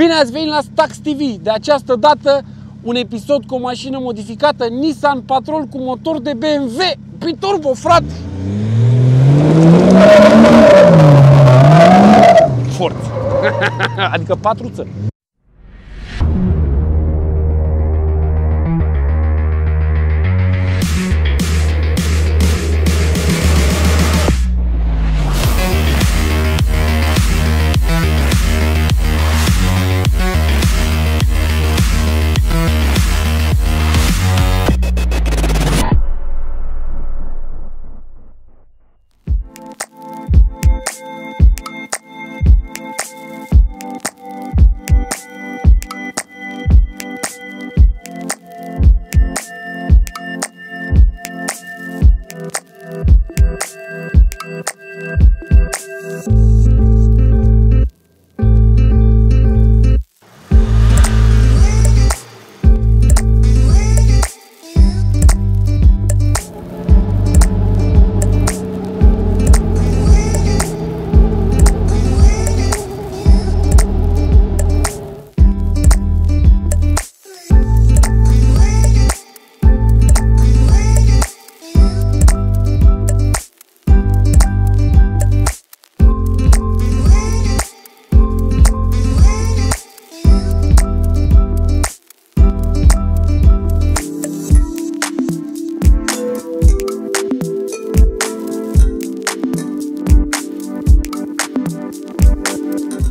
Bine ați venit la Stax TV! De această dată un episod cu o mașină modificată Nissan Patrol cu motor de BMW pe turbo, frate! Forță! adică patruță.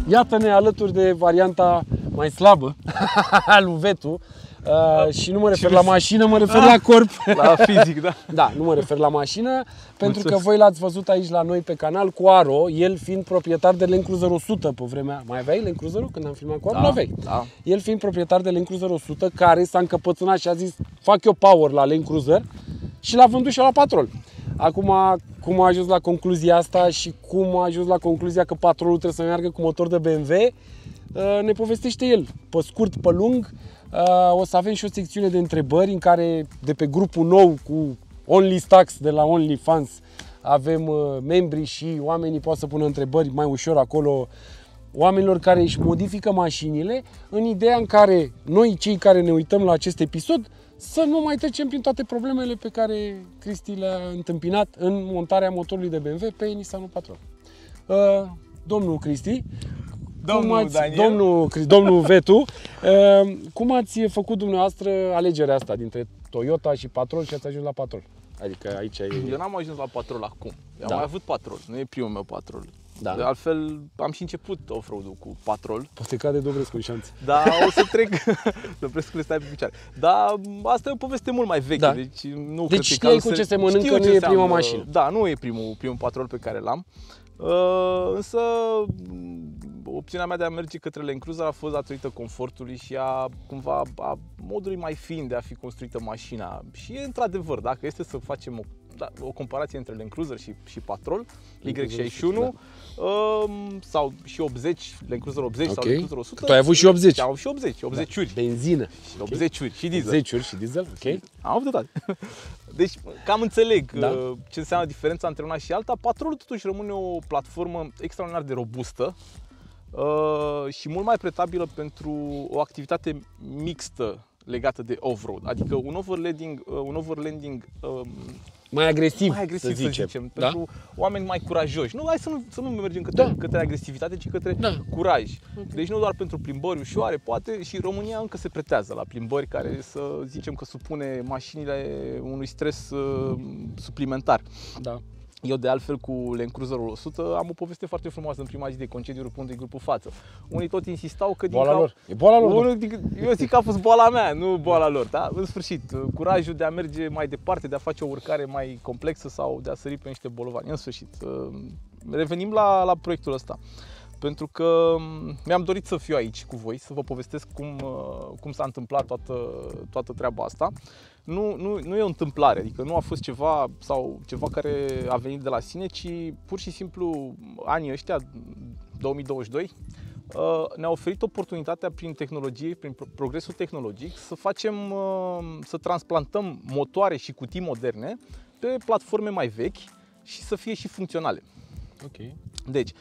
Iată-ne alături de varianta mai slabă a lui Vetu. Uh, și nu mă refer la mașină, mă refer la corp. La fizic, da. Da, nu mă refer la mașină, pentru că voi l-ați văzut aici la noi pe canal cu Aro, el fiind proprietar de Land Cruiser 100 pe vremea. Mai aveai Land Cruiser când am filmat cu Aro? Da, nu aveai. da. El fiind proprietar de Land Cruiser 100, care s-a încăpățânat și a zis fac eu power la Land Cruiser și l-a vândut și la Patrol. Acum, cum a ajuns la concluzia asta și cum a ajuns la concluzia că Patrolul trebuie să meargă cu motor de BMW, uh, ne povestește el, pe scurt, pe lung. Uh, O să avem și o secțiune de întrebări în care, de pe grupul nou cu Only Stacks de la OnlyFans, avem uh, membri și oamenii pot să pună întrebări mai ușor acolo oamenilor care își modifică mașinile în ideea în care noi, cei care ne uităm la acest episod, să nu mai trecem prin toate problemele pe care Cristi le-a întâmpinat în montarea motorului de BMW pe Nissan Patrol. Uh, domnul Cristi, Domnul cum ați, Daniel. domnul, Cri- domnul Vetu, uh, cum ați făcut dumneavoastră alegerea asta dintre Toyota și Patrol și ați ajuns la Patrol? Adică aici e... Eu n-am ajuns la patrol acum. Eu Da. am mai avut patrol, nu e primul meu patrol. Da. De altfel, am și început off-road-ul cu patrol. Poate cade Dobrescu în șanțe. Dar o să trec, Dobrescule stai pe picioare. Dar asta e o poveste mult mai veche, Da. deci nu Deci cred că știai cazul cu ce să- se mănâncă, știu nu ce e prima înseamnă. mașină. Da, nu e primul, primul patrol pe care l-am. Uh, însă m, opțiunea mea de a merge către Land Cruiser a fost datorită confortului și a cumva a modului mai fin de a fi construită mașina. Și e într-adevăr, dacă este să facem o, da, o comparație între Land Cruiser și, și Patrol, Land Cruiser Y61 da. um, sau și 80, Land Cruiser 80 sau Ok. Land Cruiser 100. Că tu ai avut și 80. Am avut și 80, 80-uri. Benzină. Și 80-uri și diesel. 10 și diesel, ok? Am avut de toate. Deci, cam înțeleg Da. uh, ce înseamnă diferența între una și alta. Patrolul totuși rămâne o platformă extraordinar de robustă uh, și mult mai pretabilă pentru o activitate mixtă legată de off-road. Adică un overlanding, uh, un overlanding um, Mai agresiv, mai agresiv, să zicem. Da? pentru oameni mai curajoși. Nu, hai să nu, să nu mergem către, Da. către agresivitate, ci către Da. curaj. Deci nu doar pentru plimbări ușoare, poate și România încă se pretează la plimbări care să zicem că supune mașinile unui stres uh, suplimentar. da. Eu de altfel cu Land Cruiser 100 am o poveste foarte frumoasă în prima zi de concediu rupând grupul față. Unii tot insistau că din Boala cau- lor. E boala lor. unul, din- eu zic că a fost boala mea, nu boala lor, da? În sfârșit, curajul de a merge mai departe, de a face o urcare mai complexă sau de a sări pe niște bolovani. În sfârșit, uh, revenim la, la proiectul ăsta. Pentru că um, mi-am dorit să fiu aici cu voi, să vă povestesc cum, uh, cum s-a întâmplat toată, toată treaba asta. Nu, nu, nu e o întâmplare, adică nu a fost ceva sau ceva care a venit de la sine, ci pur și simplu anii ăștia, 2022, uh, ne-a oferit oportunitatea prin tehnologie, prin pro- progresul tehnologic, să facem, uh, să transplantăm motoare și cutii moderne pe platforme mai vechi și să fie și funcționale. Ok. Deci,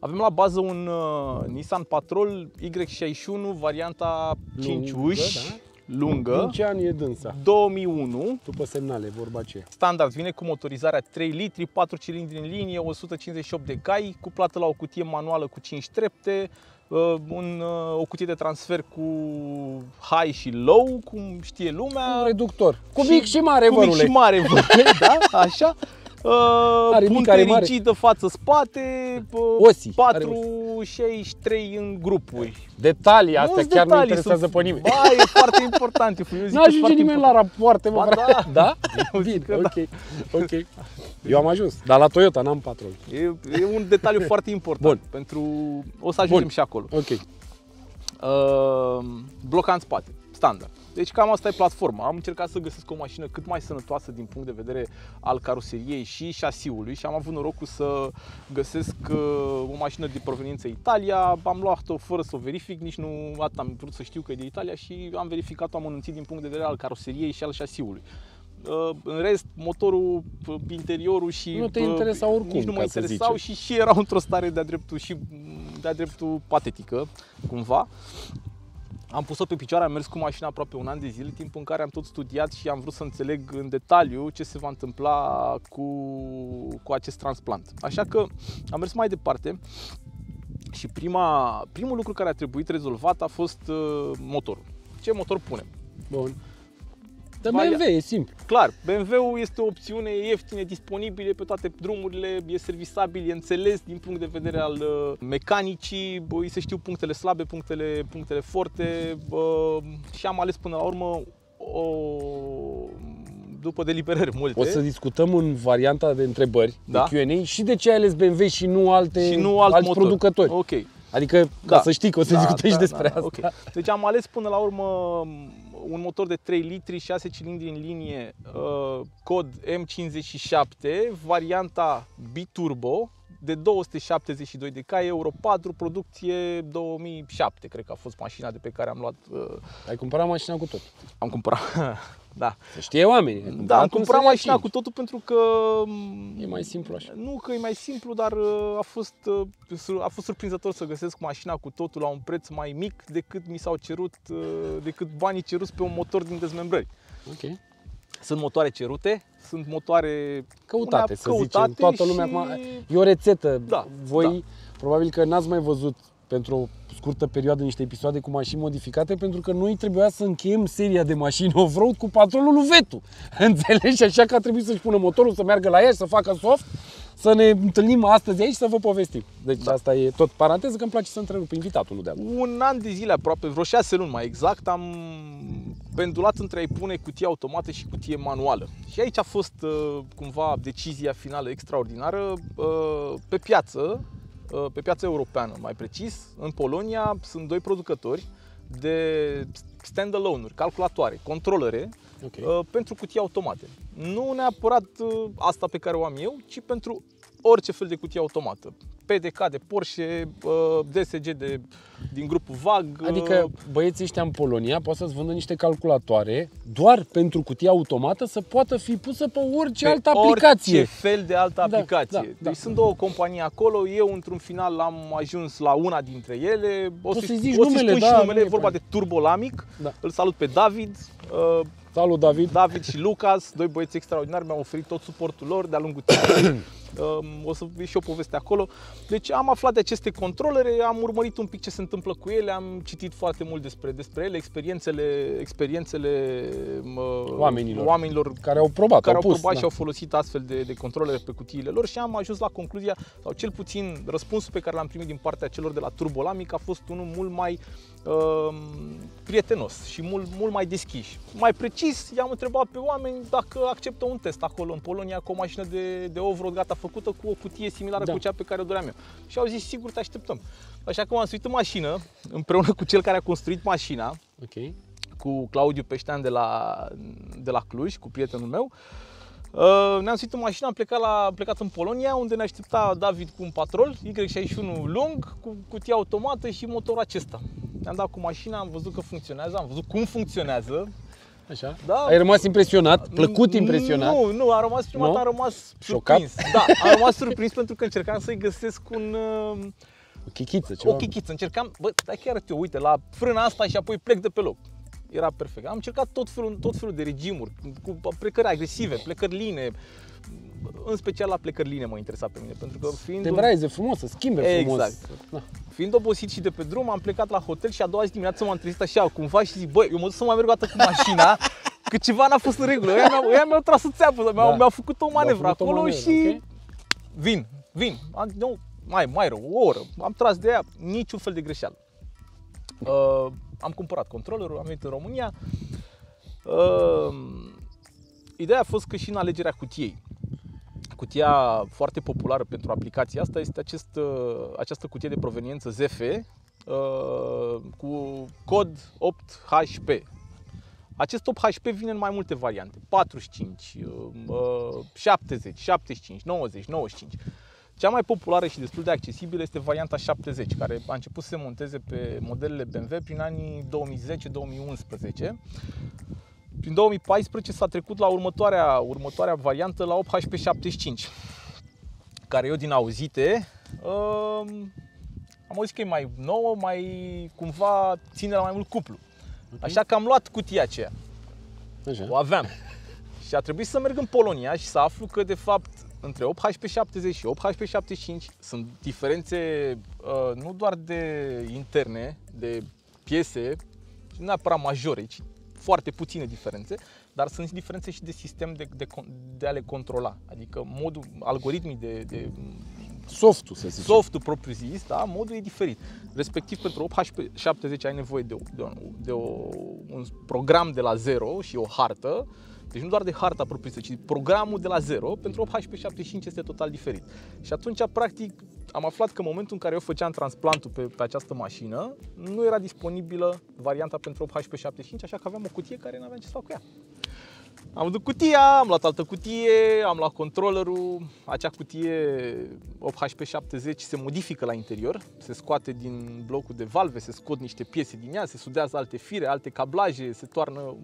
Avem la bază un uh, Nissan Patrol Y61, varianta 5 Lungă, uși, da. Lungă, În ce an e dânsa? 2001. După semnale, vorba aceea. Standard vine cu motorizarea 3 litri, 4 cilindri în linie, 158 de cai, cuplată la o cutie manuală cu 5 trepte, uh, un, uh, o cutie de transfer cu high și low, cum știe lumea. Un reductor. Cu Și- mic și mare, cu mic vărule. și mare, vărule, da? Așa. Uh, Are mic, punte are mare. rigidă față-spate, uh, Osii, are 463 în grupuri. Detalii astea Nu-s chiar nu detalii, interesează sunt- pe nimeni. Ba, e foarte important. Eu zic Nu că e ajunge foarte nimeni la important. rapoarte, mă, Ba frate. da. Da? Eu zic Bine, că da. ok. Ok. Eu am ajuns, dar la Toyota n-am patrol. E, e un detaliu foarte important. Bun. Pentru... O să ajungem Bun. și acolo. Ok. Uh, bloca în spate, standard. Deci cam asta e platforma. Am încercat să găsesc o mașină cât mai sănătoasă din punct de vedere al caroseriei și șasiului și am avut norocul să găsesc uh, o mașină de proveniență Italia. Am luat-o fără să o verific, nici nu atât am vrut să știu că e de Italia și am verificat-o amănunțit din punct de vedere al caroseriei și al șasiului. Uh, În rest, motorul, p- interiorul și Nu te uh, interesa oricum, nici nu mă ca să interesau zicem. și, și erau într-o stare de-a dreptul și de-a dreptul patetică, cumva. Am pus-o pe picioare, am mers cu mașina aproape un an de zile, timp în care am tot studiat și am vrut să înțeleg în detaliu ce se va întâmpla cu, cu acest transplant. Așa că am mers mai departe și prima, primul lucru care a trebuit rezolvat a fost uh, motorul. Ce motor punem? Bun. De Varia- BMW, e simplu. Clar, BMW-ul este o opțiune ieftină, disponibilă pe toate drumurile, e servisabil, e înțeles din punct de vedere al uh, mecanicii, bă, îi se știu punctele slabe, punctele, punctele forte bă, și am ales până la urmă o, după deliberări multe. O să discutăm în varianta de întrebări, Da. de Q&A, și de ce ai ales BMW și nu alte, și nu alt alți motor. producători. Ok. Adică, ca Da. să știi că o să discutăm și despre asta. ok. Deci am ales până la urmă un motor de 3 litri, 6 cilindri în linie, uh, cod M57, varianta biturbo, de 272 de cai, Euro 4, producție 2007, cred că a fost mașina de pe care am luat, uh, Ai cumpărat mașina cu tot. am cumpărat, da. Să știe oamenii. Ai Da, cumpărat am un cumpărat Serie mașina 5. cu totul pentru că E mai simplu așa. nu că e mai simplu, dar uh, a fost, uh, sur- a fost surprinzător să găsesc mașina cu totul la un preț mai mic decât mi s-au cerut, uh, decât banii ceruți pe un motor din dezmembrări. Ok. Sunt motoare cerute, sunt motoare Căutate, unea să căutate zicem. Toată lumea și- acum... E o rețetă. Da, Voi da. probabil că n-ați mai văzut pentru o scurtă perioadă niște episoade cu mașini modificate pentru că noi trebuia să încheiem seria de mașini off-road cu patrolul lui Vetu. Înțelegi? Așa că a trebuit să-și pună motorul, să meargă la ea și să facă soft, să ne întâlnim astăzi aici și să vă povestim. Deci Da. asta e tot paranteză că îmi place să întrerup invitatul, nu de altul. Un an de zile aproape, vreo șase luni mai exact, am pendulat între a-i pune cutie automată și cutie manuală. Și aici a fost uh, cumva decizia finală extraordinară. Uh, pe piață, uh, pe piața europeană mai precis, în Polonia sunt doi producători de stand-alone-uri, calculatoare, controlere, Ok. uh, pentru cutii automate. Nu neapărat uh, asta pe care o am eu, ci pentru orice fel de cutie automată. PDK de Porsche, uh, DSG de, din grupul VAG. uh, Adică băieții ăștia în Polonia pot să-ți vândă niște calculatoare doar pentru cutia automată să poată fi pusă pe orice pe altă aplicație. Orice fel de altă Da, aplicație. da, deci da. sunt două companii acolo, eu într-un final am ajuns la una dintre ele. O Poți să-i, să-i zici o să-i numele, spun da, și nu numele, e e vorba de problem. Turbolamic. Da. Îl salut pe David. Uh, Salut, David! David și Lucas, doi băieți extraordinari, mi-au oferit tot suportul lor de-a lungul timpului. Um, O să vezi și o poveste acolo. Deci am aflat de aceste controlere, am urmărit un pic ce se întâmplă cu ele, am citit foarte mult despre, despre ele, experiențele, experiențele mă, Oamenilor. oamenilor Care au probat, care au au pus. probat da. și au folosit astfel de, de controlere pe cutiile lor și am ajuns la concluzia, sau cel puțin răspunsul pe care l-am primit din partea celor de la Turbolamic a fost unul mult mai uh, prietenos și mult, mult mai deschiși. Mai precis, i-am întrebat pe oameni dacă acceptă un test acolo în Polonia cu o mașină de, de off-road gata făcută cu o cutie similară Da. cu cea pe care o doream eu. Și au zis, sigur, te așteptăm. Așa că m-am suit în mașină, împreună cu cel care a construit mașina, Ok. cu Claudiu Peștean de la, de la Cluj, cu prietenul meu. Uh, Ne-am suit în mașină, am plecat, la, am plecat în Polonia, unde ne aștepta David cu un patrol, Y61 lung, cu cutie automată și motorul acesta. Ne-am dat cu mașina, am văzut că funcționează, am văzut cum funcționează. Așa. Da. Ai rămas impresionat, plăcut impresionat. Nu, nu, am rămas prima Nu? dată, am rămas Șocat? surprins. Da, am rămas surprins pentru că încercam să-i găsesc un, uh, O chichiță, ceva. o chichiță. Încercam, bă, dar chiar eu, uite, la frâna asta și apoi plec de pe loc. Era perfect. Am încercat tot felul, tot felul de regimuri, cu plecări agresive, plecări line, în special la plecări line mă interesa pe mine, pentru că fiind Te un- vrei, frumos, să schimbe frumos. Exact. Da. Fiind obosit și de pe drum, am plecat la hotel și a doua zi dimineață m-am trezit așa, cumva și zic, băi, eu mă duc să mai merg o dată cu mașina, că ceva n-a fost în regulă. Ăia mi-au, ăia mi-au tras o țeapă, mi-au, Da. mi-au făcut o manevră făcut o acolo manevră, și ok. vin, vin. Am, nu, mai, mai rău, o oră. Am tras de ea, niciun fel de greșeală. Uh, am cumpărat controllerul, am venit în România. Uh, ideea a fost că și în alegerea cutiei, cutia foarte populară pentru aplicația asta este acest, uh, această cutie de proveniență ZF uh, cu cod 8HP. Acest 8HP vine în mai multe variante, 45, uh, 70, 75, 90, 95. Cea mai populară și destul de accesibilă este varianta 70, care a început să se monteze pe modelele BMW prin anii 2010-2011. Prin 2014 s-a trecut la următoarea, următoarea variantă, la 8HP75, care eu din auzite uh, am auzit că e mai nouă, mai cumva ține la mai mult cuplu. Așa că am luat cutia aceea, Așa. o aveam. Și a trebuit să merg în Polonia și să aflu că de fapt între 8HP70 și 8HP75 sunt diferențe uh, nu doar de interne, de piese, nu neapărat majore, ci foarte puține diferențe, dar sunt diferențe și de sistem de, de, con- de a le controla. Adică modul, algoritmii de, de Softul, să zicem. softul propriu zis, da, modul e diferit. Respectiv pentru 8H70 ai nevoie de, o, de, o, de o, un program de la zero și o hartă, deci nu doar de harta propriu zis, ci programul de la zero, pentru 8H75 este total diferit. Și atunci, practic, am aflat că în momentul în care eu făceam transplantul pe, pe această mașină, nu era disponibilă varianta pentru 8H75, așa că aveam o cutie care nu aveam ce să fac cu ea. Am văzut cutia, am luat altă cutie, am luat controllerul, acea cutie 8HP70 se modifică la interior, se scoate din blocul de valve, se scot niște piese din ea, se sudează alte fire, alte cablaje, se toarnă...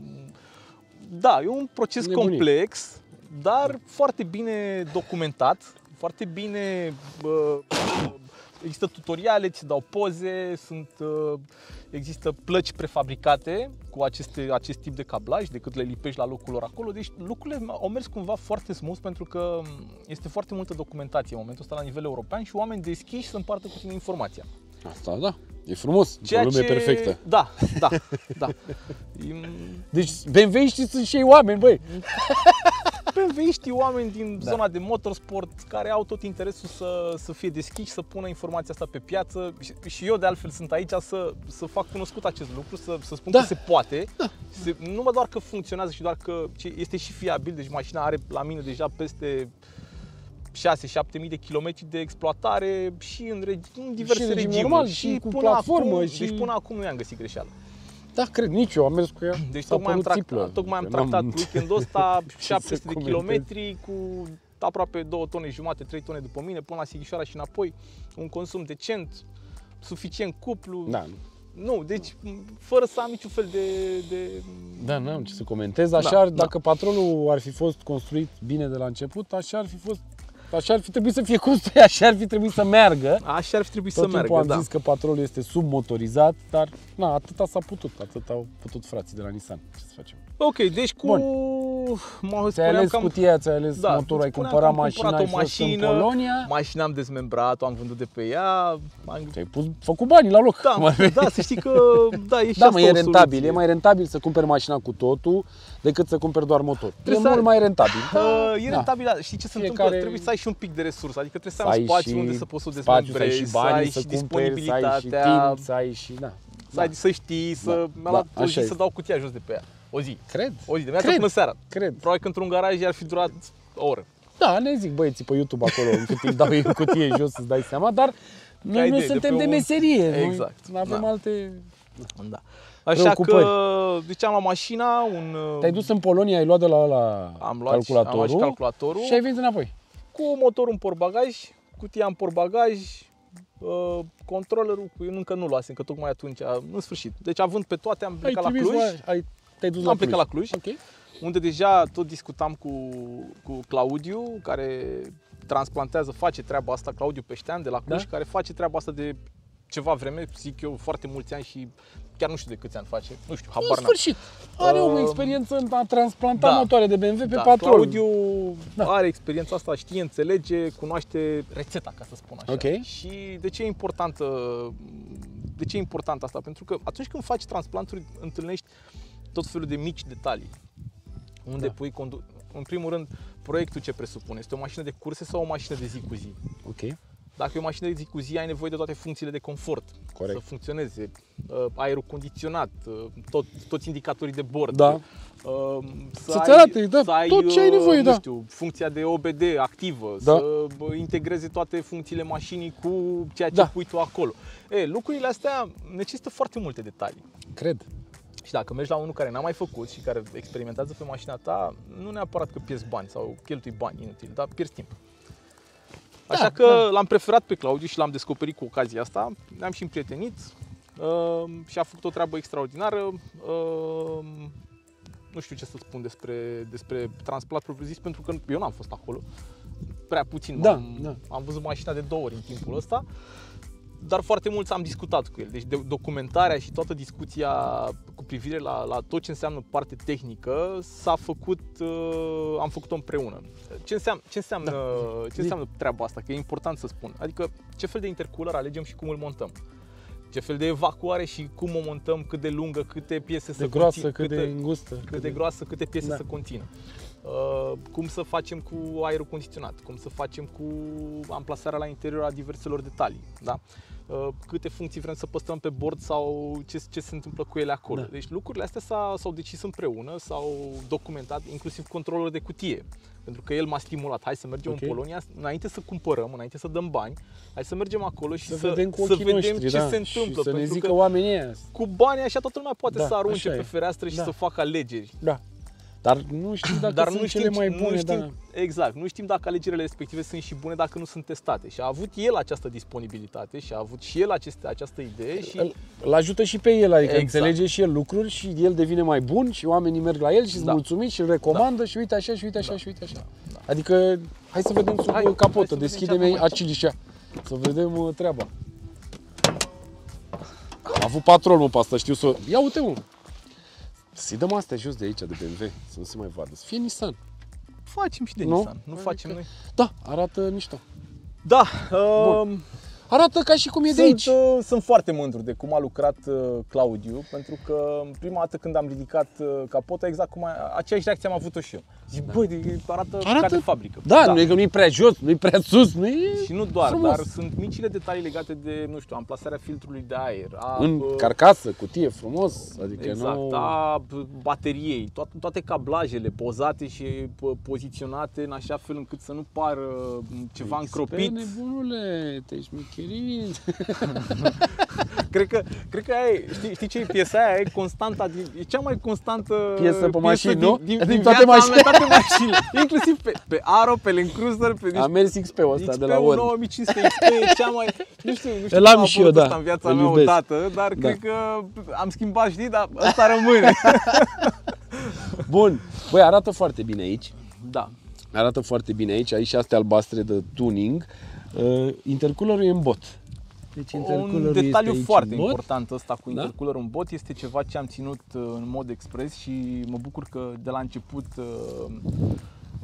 Da, e un proces Nebunie. complex, dar foarte bine documentat, foarte bine... bă, Există tutoriale, ți dau poze, sunt, uh, există plăci prefabricate cu aceste, acest tip de cablaj, decât le lipești la locul lor acolo. Deci lucrurile au mers cumva foarte smooth pentru că este foarte multă documentație în momentul ăsta la nivel european și oameni deschiși să împartă cu tine informația. Asta, da. E frumos. e o lume perfectă. Da, da, da. E- Deci BMW știți sunt și ei oameni, băi. BMW știi oameni din Da. zona de motorsport care au tot interesul să, să fie deschiși, să pună informația asta pe piață și, și eu de altfel sunt aici să, să fac cunoscut acest lucru, să, să spun Da. că se poate. Se, nu mă doar că funcționează și doar că ce- este și fiabil, deci mașina are la mine deja peste 6-7 mii de kilometri de exploatare și în, regi- în diverse regim regimuri. normal, și cu până platformă, acum, și- Deci până acum nu i-am găsit greșeală. Da, cred, nici eu am mers cu ea. Deci S-a tocmai am, părut tractat, țiplă. tocmai am Că n-am- tractat weekendul ăsta să 700 de comentez. kilometri cu aproape 2 tone jumate, 3 tone după mine, până la Sighișoara și înapoi, un consum decent, suficient cuplu. Da, Nu, deci fără să am niciun fel de... de... da, n-am ce să comentez. Așa, ar, da. dacă patrolul ar fi fost construit bine de la început, așa ar fi fost Așa ar fi trebuit să fie construit, așa ar fi trebuit să meargă. Așa ar fi trebuit Tot să timpul meargă, am da. zis că patrolul este submotorizat, dar na, atâta s-a putut, atât au putut frații de la Nissan. Ce să facem? Ok, deci cu... Mă Ți-ai spuneam ales că am- cutia, ți-ai ales Da, motorul, ai spuneam cumpărat că am mașina, cumpărat ai o fost în mașină, Polonia, Mașina am dezmembrat-o, am vândut de pe ea. Am... ți-ai pus, făcut banii la loc. cum ar Da, fi. da, să știi că da, e și Da, asta mă, e o rentabil. soluție. E mai rentabil să cumperi mașina cu totul decât să cumperi doar motor. E Trebuie să mult ai- mai rentabil. Uh, e Da. rentabil, dar știi ce se întâmplă? Fiecare- Trebuie să ai și un pic de resursă, adică trebuie să Să ai ai un spațiu și unde să poți să o spațiu, să ai dezmembrezi, și banii, să ai să și cumperi, să ai și disponibilitatea, timp, să ai și... Da. să, ai, să știi, să... Da, Mi-a da, luat o așa zi este. să dau cutia jos de pe ea. O zi. Cred. O zi, de dimineața Cred. până seara. Cred. Probabil că într-un garaj ar fi durat o oră. Da, ne zic băieții pe YouTube acolo, în cât timp dau ei în cutie jos să-ți dai seama, dar noi nu idee, de suntem pe de un- meserie. Exact, Nu avem da. alte... Da. Așa că, Preocupări. deci am la mașina, un... Te-ai dus în Polonia, ai luat de la ăla am luat, și- calculatorul, am luat și calculatorul. și ai venit înapoi. cu motorul în portbagaj, cutia în portbagaj, uh, controllerul, cu eu încă nu luasem, că tocmai atunci, în sfârșit. Deci având pe toate, am Ai plecat la trimis, Cluj. mă, ai te-ai dus Am la plecat la Cluj. Ok. unde deja tot discutam cu, cu Claudiu, care transplantează, face treaba asta, Claudiu Peștean de la Cluj, Da. care face treaba asta de ceva vreme, zic eu, foarte mulți ani și chiar nu știu de câți ani face, nu știu, În habar n-am. sfârșit. Are o Uh, experiență în a transplanta da. motoare de BMW pe Da, patrol. Claudiu Da. are experiența asta, știe, înțelege, cunoaște rețeta, ca să spun așa. Ok. Și de ce e importantă de ce e important asta? Pentru că atunci când faci transplanturi, întâlnești tot felul de mici detalii. Unde Da. pui condu- în primul rând, proiectul ce presupune? Este o mașină de curse sau o mașină de zi cu zi? Ok. Dacă e o mașină de zi cu zi, ai nevoie de toate funcțiile de confort Corect. să funcționeze. Uh, Aerul condiționat, uh, tot, toți indicatorii de bord. Da. Uh, Să-ți arate, da, tot ce ai uh, nevoie, nu da. Știu, funcția de OBD activă, Da. să bă, integreze toate funcțiile mașinii cu ceea ce Da. pui tu acolo. E, lucrurile astea necesită foarte multe detalii. Cred. Și dacă mergi la unul care n-a mai făcut și care experimentează pe mașina ta, nu neapărat că pierzi bani sau cheltui bani inutil, dar pierzi timp. Așa Da, că da. l-am preferat pe Claudiu și l-am descoperit cu ocazia asta. Ne-am și împrietenit uh, și a făcut o treabă extraordinară. Uh, nu știu ce să spun despre, despre transplant propriu-zis, pentru că eu n-am fost acolo. Prea puțin. Da, am, da. am văzut mașina de două ori în timpul ăsta dar foarte mulți am discutat cu el. Deci de, documentarea și toată discuția cu privire la, la tot ce înseamnă parte tehnică s-a făcut, uh, am făcut-o împreună. Ce înseamnă, ce, înseamnă, Da. ce înseamnă treaba asta? Că e important să spun. Adică ce fel de intercooler alegem și cum îl montăm. Ce fel de evacuare și cum o montăm, cât de lungă, câte piese să De groasă, conțin- cât de câte- îngustă. cât de groasă, câte piese Da. să conțină. Uh, cum să facem cu aerul condiționat, cum să facem cu amplasarea la interior a diverselor detalii, da? Uh, câte funcții vrem să păstrăm pe bord sau ce, ce se întâmplă cu ele acolo. Da. Deci lucrurile astea s-au, s-au decis împreună, s-au documentat, inclusiv controlul de cutie. Pentru că el m-a stimulat, hai să mergem Ok. în Polonia, înainte să cumpărăm, înainte să dăm bani, hai să mergem acolo și Să, să, vedem cu să ochii vedem noștri, ce da. se întâmplă. Și să ne pentru zică că oamenii ăia. cu banii așa toată lumea poate Da, să arunce așa pe e. fereastră și Da. să facă alegeri. Da. Dar nu știu dacă Dar sunt nu cele știm, mai nu bune, știm, da. exact, nu știm dacă alegerile respective sunt și bune dacă nu sunt testate. Și a avut el această disponibilitate și a avut și el aceste, această idee și Îl, îl ajută și pe el, adică Exact. înțelege și el lucruri și el devine mai bun și oamenii merg la el și sunt Da. mulțumiți și îl recomandă și uite așa și uite așa Da. și uite așa. Da. Adică hai să vedem sub Hai, hai, hai capotă, să vedem deschidem ce avem aici. acilișa. Să vedem uh, treaba. Am avut patrol, mă, pe asta, știu să... Ia uite, mă. Să-i dăm astea jos de aici, de BMW, să nu se mai vadă. Să fie Nissan. facem și de Nu? Nissan. Nu Adică- facem noi. Da, arată mișto. Da, uh, Arată ca și cum e de sunt, aici. uh, sunt foarte mândru de cum a lucrat uh, Claudiu, pentru că prima dată când am ridicat uh, capota, exact cum a, aceeași reacție am avut-o și eu. Zic, băi, de- arată, Arată- ca de fabrică. Da, nu e că nu-i prea jos, nu-i prea sus, nu e Și nu doar, frumos. dar sunt micile detalii legate de, nu știu, amplasarea filtrului de aer, a, În uh, carcasă, cutie, frumos. Adică Exact, nu... a b- bateriei, toate, toate cablajele pozate și p- poziționate în așa fel încât să nu pară m, ceva încropit. Pe nebunule, te șmecherit. Cred că, cred că aia e, știi, știi ce e piesa aia? E constanta, din, e cea mai constantă Piesă pe mașini, din, nu? Din, Din din, toate viața mea, mașinile. toate mașinile. Inclusiv pe, pe Aro, pe Land Cruiser, pe deci, Am mers XP-ul ăsta de la XP-ul Word. 9500 XP e cea mai, nu știu, nu știu Îl cum am a și eu, apărut da. ăsta în viața Îl mea iubesc. odată, dar Da. cred că am schimbat, știi, dar ăsta rămâne. Bun. Băi, arată foarte bine aici. da. Arată foarte bine aici. Aici și astea albastre de tuning. Uh, intercoolerul e în bot. Deci Un intercoolerul detaliu este aici foarte în bot. important ăsta cu Da? intercoolerul în bot este ceva ce am ținut uh, în mod expres și mă bucur că de la început uh,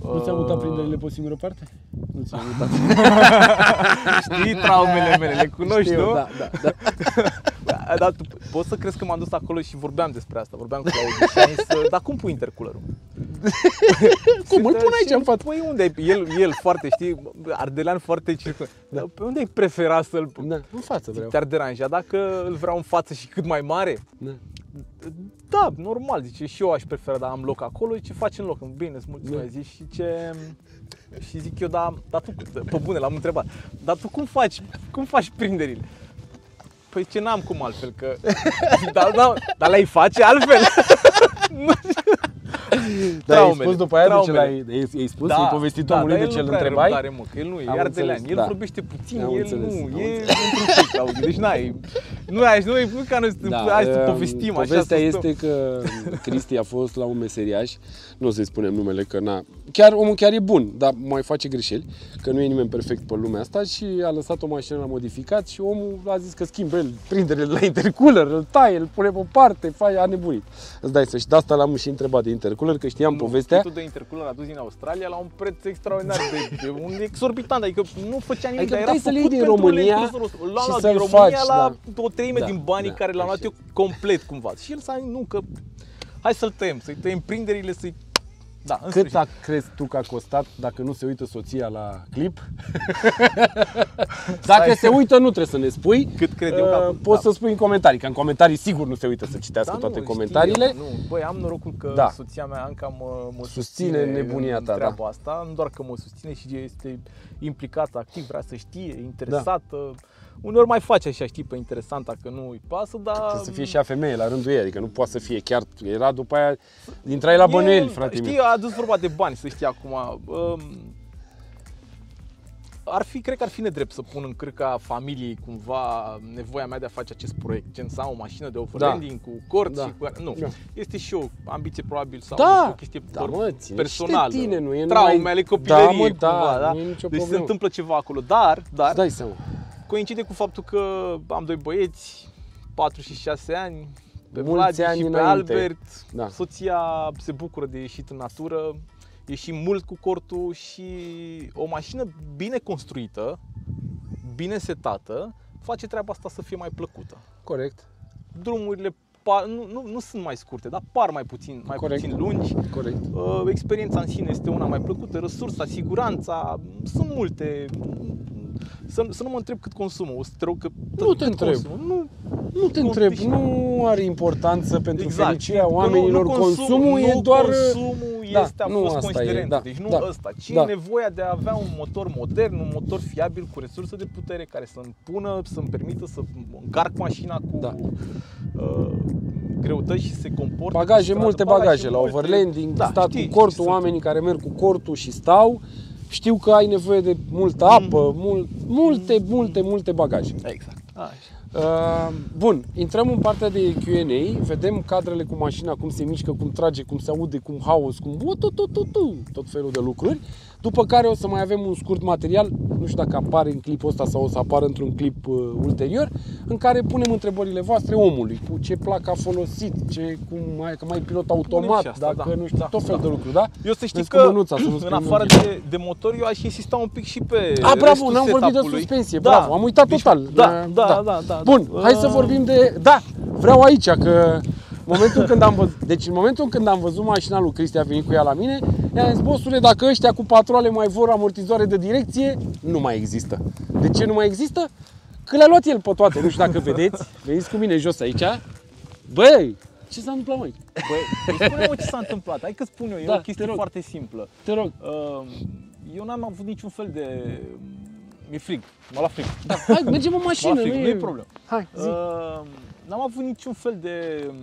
Nu ți-am mutat uh, prinderile pe o singură parte? Nu ți-am mutat. Știi traumele mele, le cunoști, Știu, nu? Da, da, da. Da, Dar tu poți să crezi că m-am dus acolo și vorbeam despre asta, vorbeam cu Claudiu și am zis, uh, dar cum pui intercoolerul? Cum îl Zic, pun "Da, aici și în față? Păi unde ai, el, el foarte, știi, ardelean foarte circul. Da. Pe unde ai prefera să-l pui? Da, în față vreau. Te-ar deranja dacă îl vreau în față și cât mai mare? Da. Da, normal, zice, și eu aș prefera, dar am loc acolo, ce faci în loc? Bine, îți mulțumesc, Da. zici, și ce... Și zic eu, da, dar tu, pe bune, l-am întrebat, dar tu cum faci, cum faci prinderile? Păi ce n-am cum altfel, că... dar, da, dar le-ai face altfel? Nu știu. Dar ai Traumele, spus după aia de ce traumele. l-ai, ai, ai spus? ai povestit da, omului dar de el ce îl nu prea are întrebai? răbdare, mă, că el nu e Am ardelean, înțeles, el da. vorbește puțin, Am el înțeles, nu, am e înțeles. într-un pic, auzi, deci n-ai, nu ai, nu, e- nu ca noi să, hai să um, povestim așa, Povestea să este că Cristi a fost la un meseriaș, nu o să-i spunem numele, că na, chiar, omul chiar e bun, dar mai face greșeli, că nu e nimeni perfect pe lumea asta și a lăsat o mașină la modificat și omul a zis că schimbă el prinderile la intercooler, îl taie, îl pune pe o parte, face, a nebunit. Îți dai să și de asta l-am și întrebat de intercooler, că știam Nu, povestea. kitul de intercooler adus din Australia la un preț extraordinar de, de un exorbitant, adică nu făcea nimic, Adică dar era puteai să-l iei făcut din pentru România Land Cruiser-ul ăsta. L-am și luat să-l din România faci, la da. o treime Da, din banii da, care l-am luat eu exact. complet cumva. Și el s-a nu că hai să-l tăiem, să-i tăiem prinderile, să-i da, în Cât sfârșit. a crezi tu că a costat dacă nu se uită soția la clip? dacă Stai. se uită, nu trebuie să ne spui. Cât cred eu că a- Uh, Poți da. să spui în comentarii, că în comentarii sigur nu se uită să citească Da, toate nu, comentariile. Știu, eu, nu. Băi, am norocul că Da. soția mea, Anca, mă, mă Susține nebunia în ta, da. treaba asta. Nu doar că mă susține și este implicată activ, vrea să știe, interesată. Uneori mai face așa, știi, pe interesanta că nu îi pasă, dar... Trebuie să fie și a femeie la rândul ei, adică nu poate să fie chiar, era după aia, intrai la bănuieli, E- frate Știi, meu. a adus vorba de bani, să știi acum. Um, ar fi, cred că ar fi nedrept să pun în cârca familiei cumva nevoia mea de a face acest proiect, gen să am o mașină de overlanding cu corți Da. și cu... Nu, Da. este și o ambiție probabil sau Da. nu știu, o chestie Da, doar mă, ține personală, și de tine, nu e traume numai- ale copilăriei Da, mă, da, cumva, da? nu e nicio Deci se problemă. întâmplă ceva acolo, dar, dar Îți dai seama. Coincide cu faptul că am doi băieți, 4 și 6 ani, pe Mulți Vlad ani și pe înainte. Albert. Da. Soția se bucură de ieșit în natură, ieșim mult cu cortul și o mașină bine construită, bine setată, face treaba asta să fie mai plăcută. Corect, Drumurile par, nu, nu, nu sunt mai scurte, dar par mai puțin, mai Corect. puțin lungi. corect. Uh, experiența în sine este una mai plăcută, resursa, siguranța, sunt multe. Să, să nu mă întreb cât consumă, o să te rog că Nu te cât întreb. consumă. Nu, Nu te Cum- întreb, deci- nu are importanță pentru exact. fericirea Că nu- oamenilor. nu consum- consumul nu e doar... consumul Da, este, a nu fost asta e, considerentul. da, deci nu da, ăsta, ci da. nevoia de a avea un motor modern, un motor fiabil cu resurse de putere care să-mi pună, să-mi permită să încarc mașina cu Da. uh, greutăți și se comportă. Bagaje, pe stradă, multe bagaje, la multe. overlanding, da, stat știi cu ce cortul, sunt. oamenii care merg cu cortul și stau, știu că ai nevoie de multă apă, mult, multe, multe, multe bagaje. Exact. Așa. Uh, bun, intrăm în partea de Q&A, vedem cadrele cu mașina, cum se mișcă, cum trage, cum se aude, cum haos, cum bu- tu, tu, tu, tu, tot felul de lucruri. După care o să mai avem un scurt material, nu știu dacă apare în clipul ăsta sau o să apară într-un clip uh, ulterior, în care punem întrebările voastre omului, cu ce plac a folosit, ce, cum mai, că mai pilot automat, și asta, dacă da. nu știu, Da, tot felul da. de lucruri, da? Eu să știi Vezi că, cu mânuța, să nu în spui afară mânuța. de, de motor, eu aș insista un pic și pe A, bravo, restul n-am vorbit de setup-ului. suspensie, Da. bravo, am uitat Deci, total. Da, Uh, da, da, da. Bun, hai să Uh, vorbim de... Da, vreau aici că în momentul când am văzut, deci în momentul când am văzut mașina lui Cristi a venit cu ea la mine, i-am zis, bosule, dacă ăștia cu patroale mai vor amortizoare de direcție, nu mai există. De ce nu mai există? Că le-a luat el pe toate, nu știu dacă vedeți, veniți cu mine jos aici. Băi, ce s-a întâmplat mai? Băi, îi spune-mă ce s-a întâmplat. Hai că spun eu, e Da, o te chestie rog. foarte simplă. Te rog, Uh, Eu n-am avut niciun fel de... Mi-e frig, m-a luat frig. da, hai, mergem în mașină, M-a luat frig, nu nu e problemă. Hai, zi. Uh, N-am avut niciun fel de um,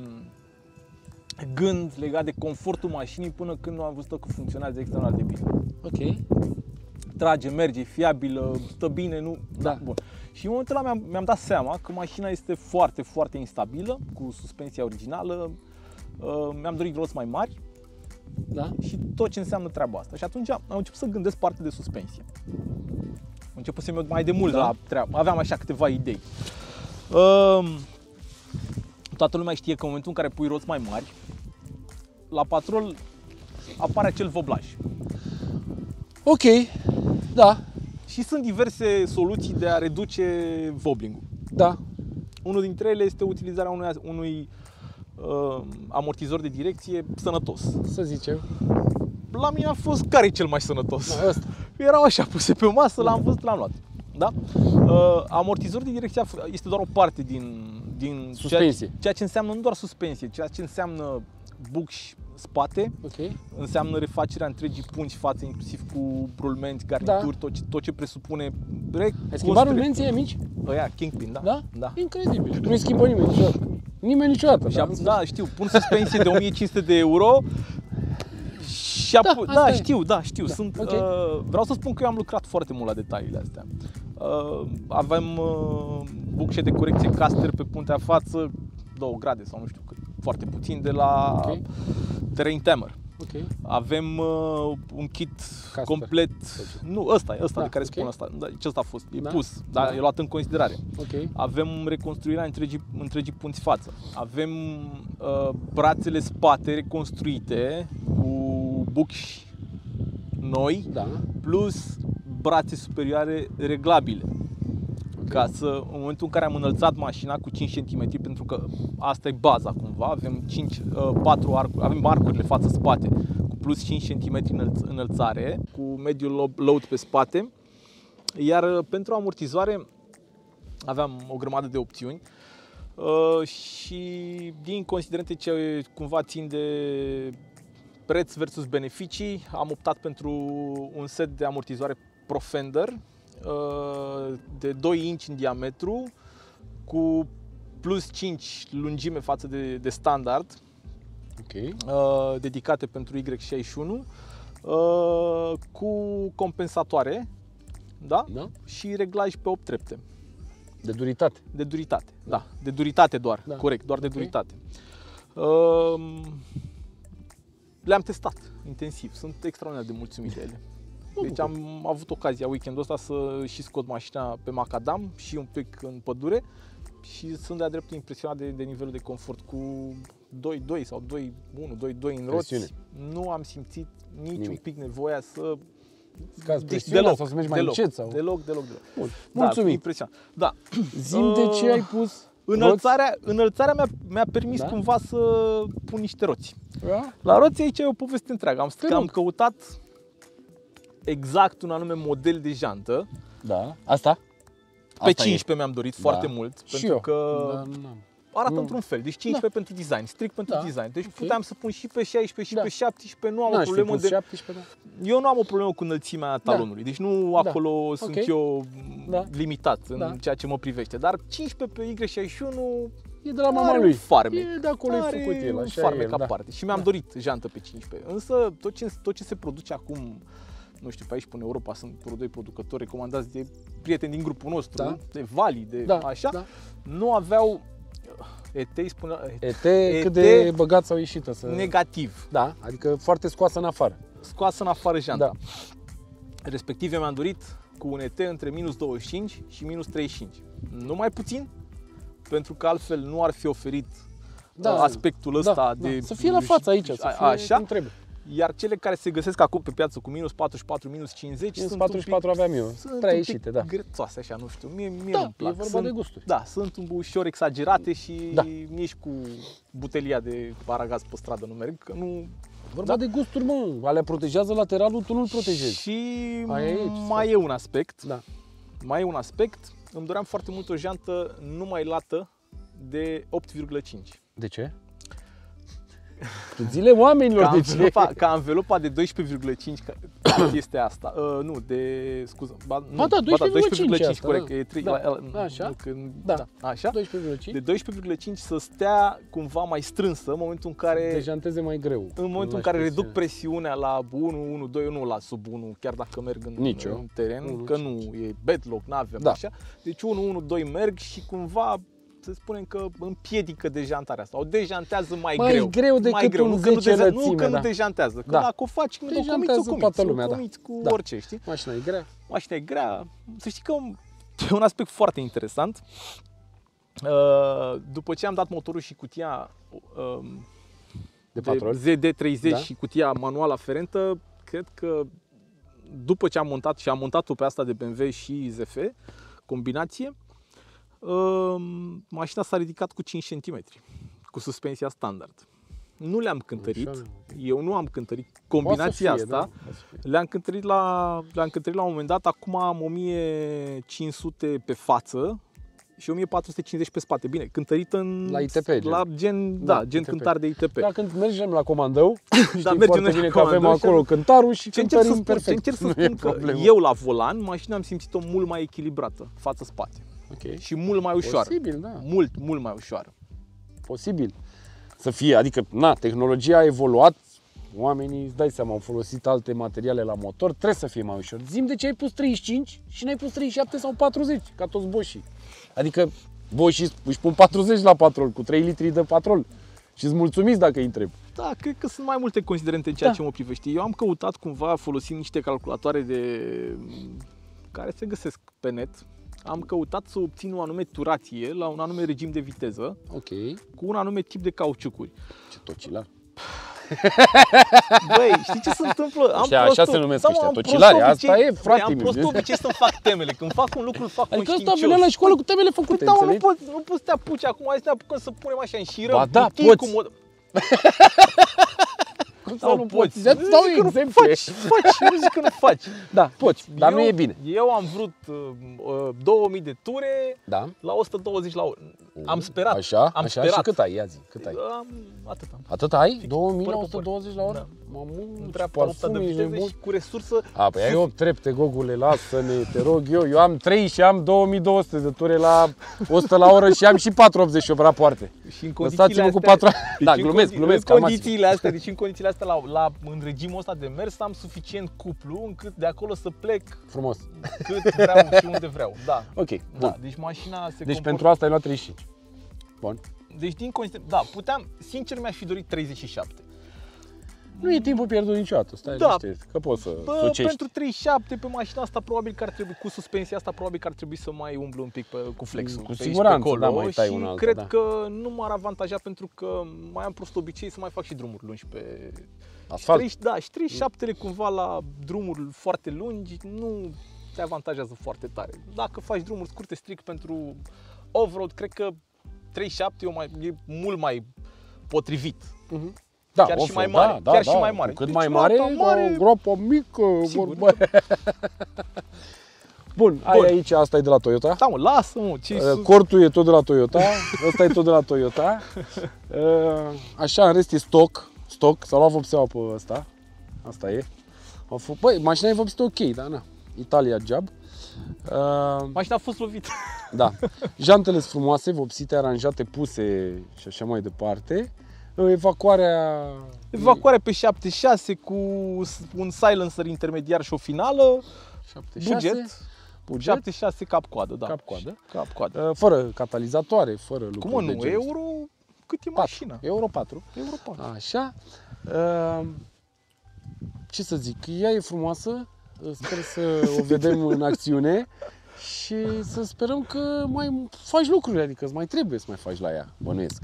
gând legat de confortul mașinii până când nu am văzut că funcționează extraordinar de bine. Ok, Trage, merge, e fiabilă, stă bine, nu... Da. Bun. Și în momentul ăla mi-am, mi-am dat seama că mașina este foarte, foarte instabilă, cu suspensia originală. Uh, mi-am dorit roți mai mari, da, și tot ce înseamnă treaba asta. Și atunci am început să gândesc partea de suspensie. Am început să mai de mult Da. da. la treabă. Aveam așa câteva idei. Um, toată lumea știe că în momentul în care pui roți mai mari, la patrol apare acel voblaj. ok, da, Și sunt diverse soluții de a reduce wobbling-ul. da, Unul dintre ele este utilizarea unui, unui uh, amortizor de direcție sănătos. să zicem, La mine a fost care e cel mai sănătos? da, ăsta. Erau așa puse pe masă, l-am văzut, l-am luat. Da? Uh, amortizor de direcție este doar o parte din, din Suspensie. Ceea, ceea ce înseamnă nu doar suspensie, ceea ce înseamnă bucși spate, ok, înseamnă refacerea întregii pungi față, inclusiv cu rulmenți, garnituri, tot, ce, tot ce presupune rec, ai schimbat rulmenții mici? Ăia, Kingpin, da? Da? da. Incredibil. Nu-i schimbă nimeni niciodată. Nimeni niciodată. Și da? am, da, știu, pun suspensie de 1500 de euro Și Da, apo- asta da, e. știu, da, știu. Da, Sunt, ok. uh, vreau să spun că eu am lucrat foarte mult la detaliile astea. Uh, avem uh, bucșe de corecție caster pe puntea față, 2 grade sau nu știu cât, foarte puțin, de la Ok. Terrain Tamer. Ok. Avem uh, un kit Caster. complet. Nu, ăsta e, ăsta Da, de care ok. spun asta. Da, ce ăsta a fost? E Da. pus, da, Da. e luat în considerare. Ok. Avem reconstruirea întregii, întregii punți față. Avem uh, brațele spate reconstruite cu buchi noi, Da. plus brațe superioare reglabile. Ca să, în momentul în care am înălțat mașina cu 5 cm, pentru că asta e baza cumva, avem 5, uh, 4 arcuri, avem arcurile față-spate cu plus 5 cm înălț, înălțare, cu mediul lo- load pe spate, iar uh, pentru amortizoare aveam o grămadă de opțiuni uh, și din considerente ce cumva țin de preț versus beneficii, am optat pentru un set de amortizoare Profender uh, de 2 inch în diametru cu plus 5 lungime față de, de standard, Ok. uh, dedicate pentru Y61, uh, cu compensatoare da? Da? și reglaj pe 8 trepte. De duritate. De duritate, da. De duritate doar, Da. corect, doar de Ok. duritate. Um, le-am testat intensiv, sunt extraordinar de mulțumit de ele. Deci am avut ocazia weekendul ăsta să și scot mașina pe macadam și un pic în pădure și sunt de-a dreptul impresionat de, de nivelul de confort cu 2-2 sau 2-1, 2-2 în roți. Presiune. Nu am simțit nici Nimic. un pic nevoia să Scazi presiunea sau să mergi mai deloc, încet sau... Deloc, deloc, deloc. Bun. Da, Mulțumim. impresionant. Da, Zim de ce Uh, ai pus Înălțarea, înălțarea mi-a, mi-a permis Da? cumva să pun niște roți. roți? Da? La roți aici e o poveste întreagă. Am, Te am rog. căutat exact un anume model de jantă. Da. Asta? Pe Asta e. 15 mi-am dorit Da. foarte mult, Și pentru eu. că Da, n-am. arată Nu. într-un fel. Deci 15 pentru design, strict pentru Da. design. Deci Ok. puteam să pun și pe 16 și Da. pe 17, nu am o N-aș fi problemă pus de 17, da. Eu nu am o problemă cu înălțimea talonului, deci nu Da. acolo sunt Ok. eu Da. limitat în Da. ceea ce mă privește. Dar 15 pe Y61 E de la mama are lui. un farmec. E de acolo e are făcut el, un așa farmec e el, da. aparte. Și mi-am Da. dorit jantă pe 15. Însă tot ce, tot ce se produce acum, nu știu, pe aici până în Europa sunt vreo doi producători recomandați de prieteni din grupul nostru, Da. de Vali, de Da, așa, da. nu aveau ET îi spunea ET, ET cât de băgat sau ieșită să... negativ, Da, adică foarte scoasă în afară. scoasă în afară janta. Da. Respectiv eu mi-am dorit cu un ET între minus 25 și minus 35. Nu mai puțin, pentru că altfel nu ar fi oferit Da, uh, aspectul ăsta da, de... da. Să fie la față aici, să fie așa, cum trebuie. Iar cele care se găsesc acum pe piață cu minus 44, minus 50 Minus sunt 44 un pic, aveam eu, sunt prea un ieșite, pic da. grețoase așa, nu știu, mie, mie Da, nu-mi plac. e vorba sunt, de gusturi. Da, sunt un ușor exagerate și Da. nici cu butelia de aragaz pe stradă nu merg, că nu... Vorba de gusturi, mă, alea protejează lateralul, tu nu-l protejezi. Și Aia e, ce mai e un aspect, Da. mai e un aspect, îmi doream foarte mult o jantă numai lată de 8,5. De ce? Tu zile oamenilor Ca de ce? anvelopa, ca anvelopa de 12,5 ca este asta. Uh, nu, de scuză. Ba, nu, Ba da, 12,5 asta, corect. da. E tri, Da. la, la, Așa. Nu, când, Da. da. Așa. 12,5? De 12,5 să stea cumva mai strânsă în momentul în care Dejanteze mai greu. în momentul în care reduc presiunea la 1, 1, 2, eu nu la sub 1, chiar dacă merg în, Nici eu. în teren, Unu, că cinci. nu e bedlock, nu avem Da. așa. Deci 1, 1, 2 merg și cumva să spunem că împiedică dejantarea asta. O dejantează mai, Mai greu. greu decât mai greu. un nu că nu, 10 deja, nu lățime, că da. nu dejantează. Că Da. dacă o faci, când o comiți, o Dejantează comiți. toată o lumea, da. comiți cu Da. orice, știi? Mașina e grea. Mașina e grea. Să știi că e un aspect foarte interesant. Uh, După ce am dat motorul și cutia um, De patrol. ZD30 Da. și cutia manuală aferentă, cred că după ce am montat și am montat-o pe asta de BMW și ZF, combinație, um, mașina s-a ridicat cu 5 cm cu suspensia standard. Nu le-am cântărit, Așa, eu nu am cântărit Poate combinația să fie, asta, da, poate să fie. le-am cântărit, la, le-am cântărit la un moment dat, acum am 1500 pe față și 1450 pe spate. Bine, cântărit în... La ITP, gen. La gen, da, Da, gen ITP. cântar de ITP. Da, când mergem la comandău, știi Da, mergem foarte noi la bine că avem comandău și acolo am- cântarul și Ce încerc să cântărim spun, ce perfect. încerc să Nu e spun că problemă. eu la volan, mașina am simțit-o mult mai echilibrată, față-spate. Ok. Și mult mai ușoară. Posibil, da. Mult, mult mai ușoară. Posibil. Să fie, adică, na, tehnologia a evoluat oamenii, îți dai seama, au folosit alte materiale la motor, trebuie să fie mai ușor. Zim de ce ai pus 35 și n-ai pus 37 sau 40, ca toți boșii. Adică boșii își pun 40 la patrol, cu 3 litri de patrol. Și îți mulțumiți dacă îi întreb. Da, cred că sunt mai multe considerente în ceea Da. ce mă privește. Eu am căutat cumva folosind niște calculatoare de care se găsesc pe net. Am căutat să obțin o anume turație la un anume regim de viteză Ok, cu un anume tip de cauciucuri. ce tocilar. Băi, știi ce se întâmplă? Am Așa- așa prostul- se numesc Da, mă, ăștia, am tocilari, prostul asta obicei- e, frate Băi, Am meu. prostul obicei să-mi fac temele. Când fac un lucru, îl fac Adică ăsta conștiincios. venea la școală cu temele făcute, Păi, da, mă, nu înțelegi? poți, nu poți să te apuci acum, hai să ne apucăm să punem așa în șiră, Ba da, butii poți. cu mod... Cum Sau să nu poți. poți? Îți dau Nu zic că nu exemple. Faci, faci, nu zic că nu faci. Da, poți, dar nu Eu- e bine. Eu am vrut uh, uh, 2000 de ture Da? la 120 la oră. Am sperat. Așa, am așa, sperat. și cât ai? Ia zi, cât ai? Am, atât am. Atât ai? Fix, 2000 la păr pe păr. 120 la oră? Da. Mamă, În ce treapta lupta de parfum ești viteze nebun. și cu resursă. A, păi ai 8 trepte, gogule, lasă-ne, te rog eu. Eu am 3 și am 2200 de ture la 100 la oră și am și 488 rapoarte. Și în Lăsați-mă condițiile cu astea, 4 Da, în glumesc, condi- glumesc, În cam așa. condițiile astea, deci în condițiile astea, la, la, în regimul ăsta de mers, am suficient cuplu încât de acolo să plec Frumos. cât vreau și unde vreau. Da. Ok, Da, bun. deci mașina se Deci comportă... pentru asta ai luat 35. Bun. Deci din consider... Da, puteam, sincer mi-aș fi dorit 37. Nu e timpul pierdut niciodată, stai Da. liniștit, că poți să Bă, sucești. pentru 37 pe mașina asta probabil că ar trebui, cu suspensia asta probabil că ar trebui să mai umblu un pic pe, cu flexul. Cu pe aici, siguranță, pe acolo, da, mai tai și una alta, cred da. că nu m-ar avantaja pentru că mai am prost obicei să mai fac și drumuri lungi pe... Asfalt. Și 30, da, și 37 cumva la drumuri foarte lungi nu te avantajează foarte tare. Dacă faci drumuri scurte strict pentru off-road, cred că 37 e, o mai, e mult mai potrivit. Mhm. Da, chiar și off-road, mai mare, Da, chiar da, și da. mai mare. Cu cât Deci mai roata mare, mare- mare, o groapă mică, Sigur. vorba aia. Bun, ai Bun. aici, asta e de la Toyota. Da, mă, lasă, mă, ce Uh, Cortul e tot de la Toyota, ăsta e tot de la Toyota. Uh, Așa, în rest e stock, stock, s-a luat vopseaua pe ăsta. Asta e. Au fost, băi, mașina e vopsită ok, da, na. Italia job. Uh, Mașina a fost lovită. da. Jantele sunt frumoase, vopsite, aranjate, puse și așa mai departe. Uh, Evacuarea... Evacuare pe 76 cu un silencer intermediar și o finală. 76, Buget. buget 76 cap-coadă, da. Cap-coadă. Cap-coadă. uh, fără catalizatoare, fără lucruri Cum mă, de nu? genul ăsta. Euro? Cât e 4. mașina? Euro 4. Euro 4. Așa. Uh, ce să zic, ea e frumoasă, sper să o vedem în acțiune și să sperăm că mai faci lucruri, adică îți mai trebuie să mai faci la ea, bănuiesc.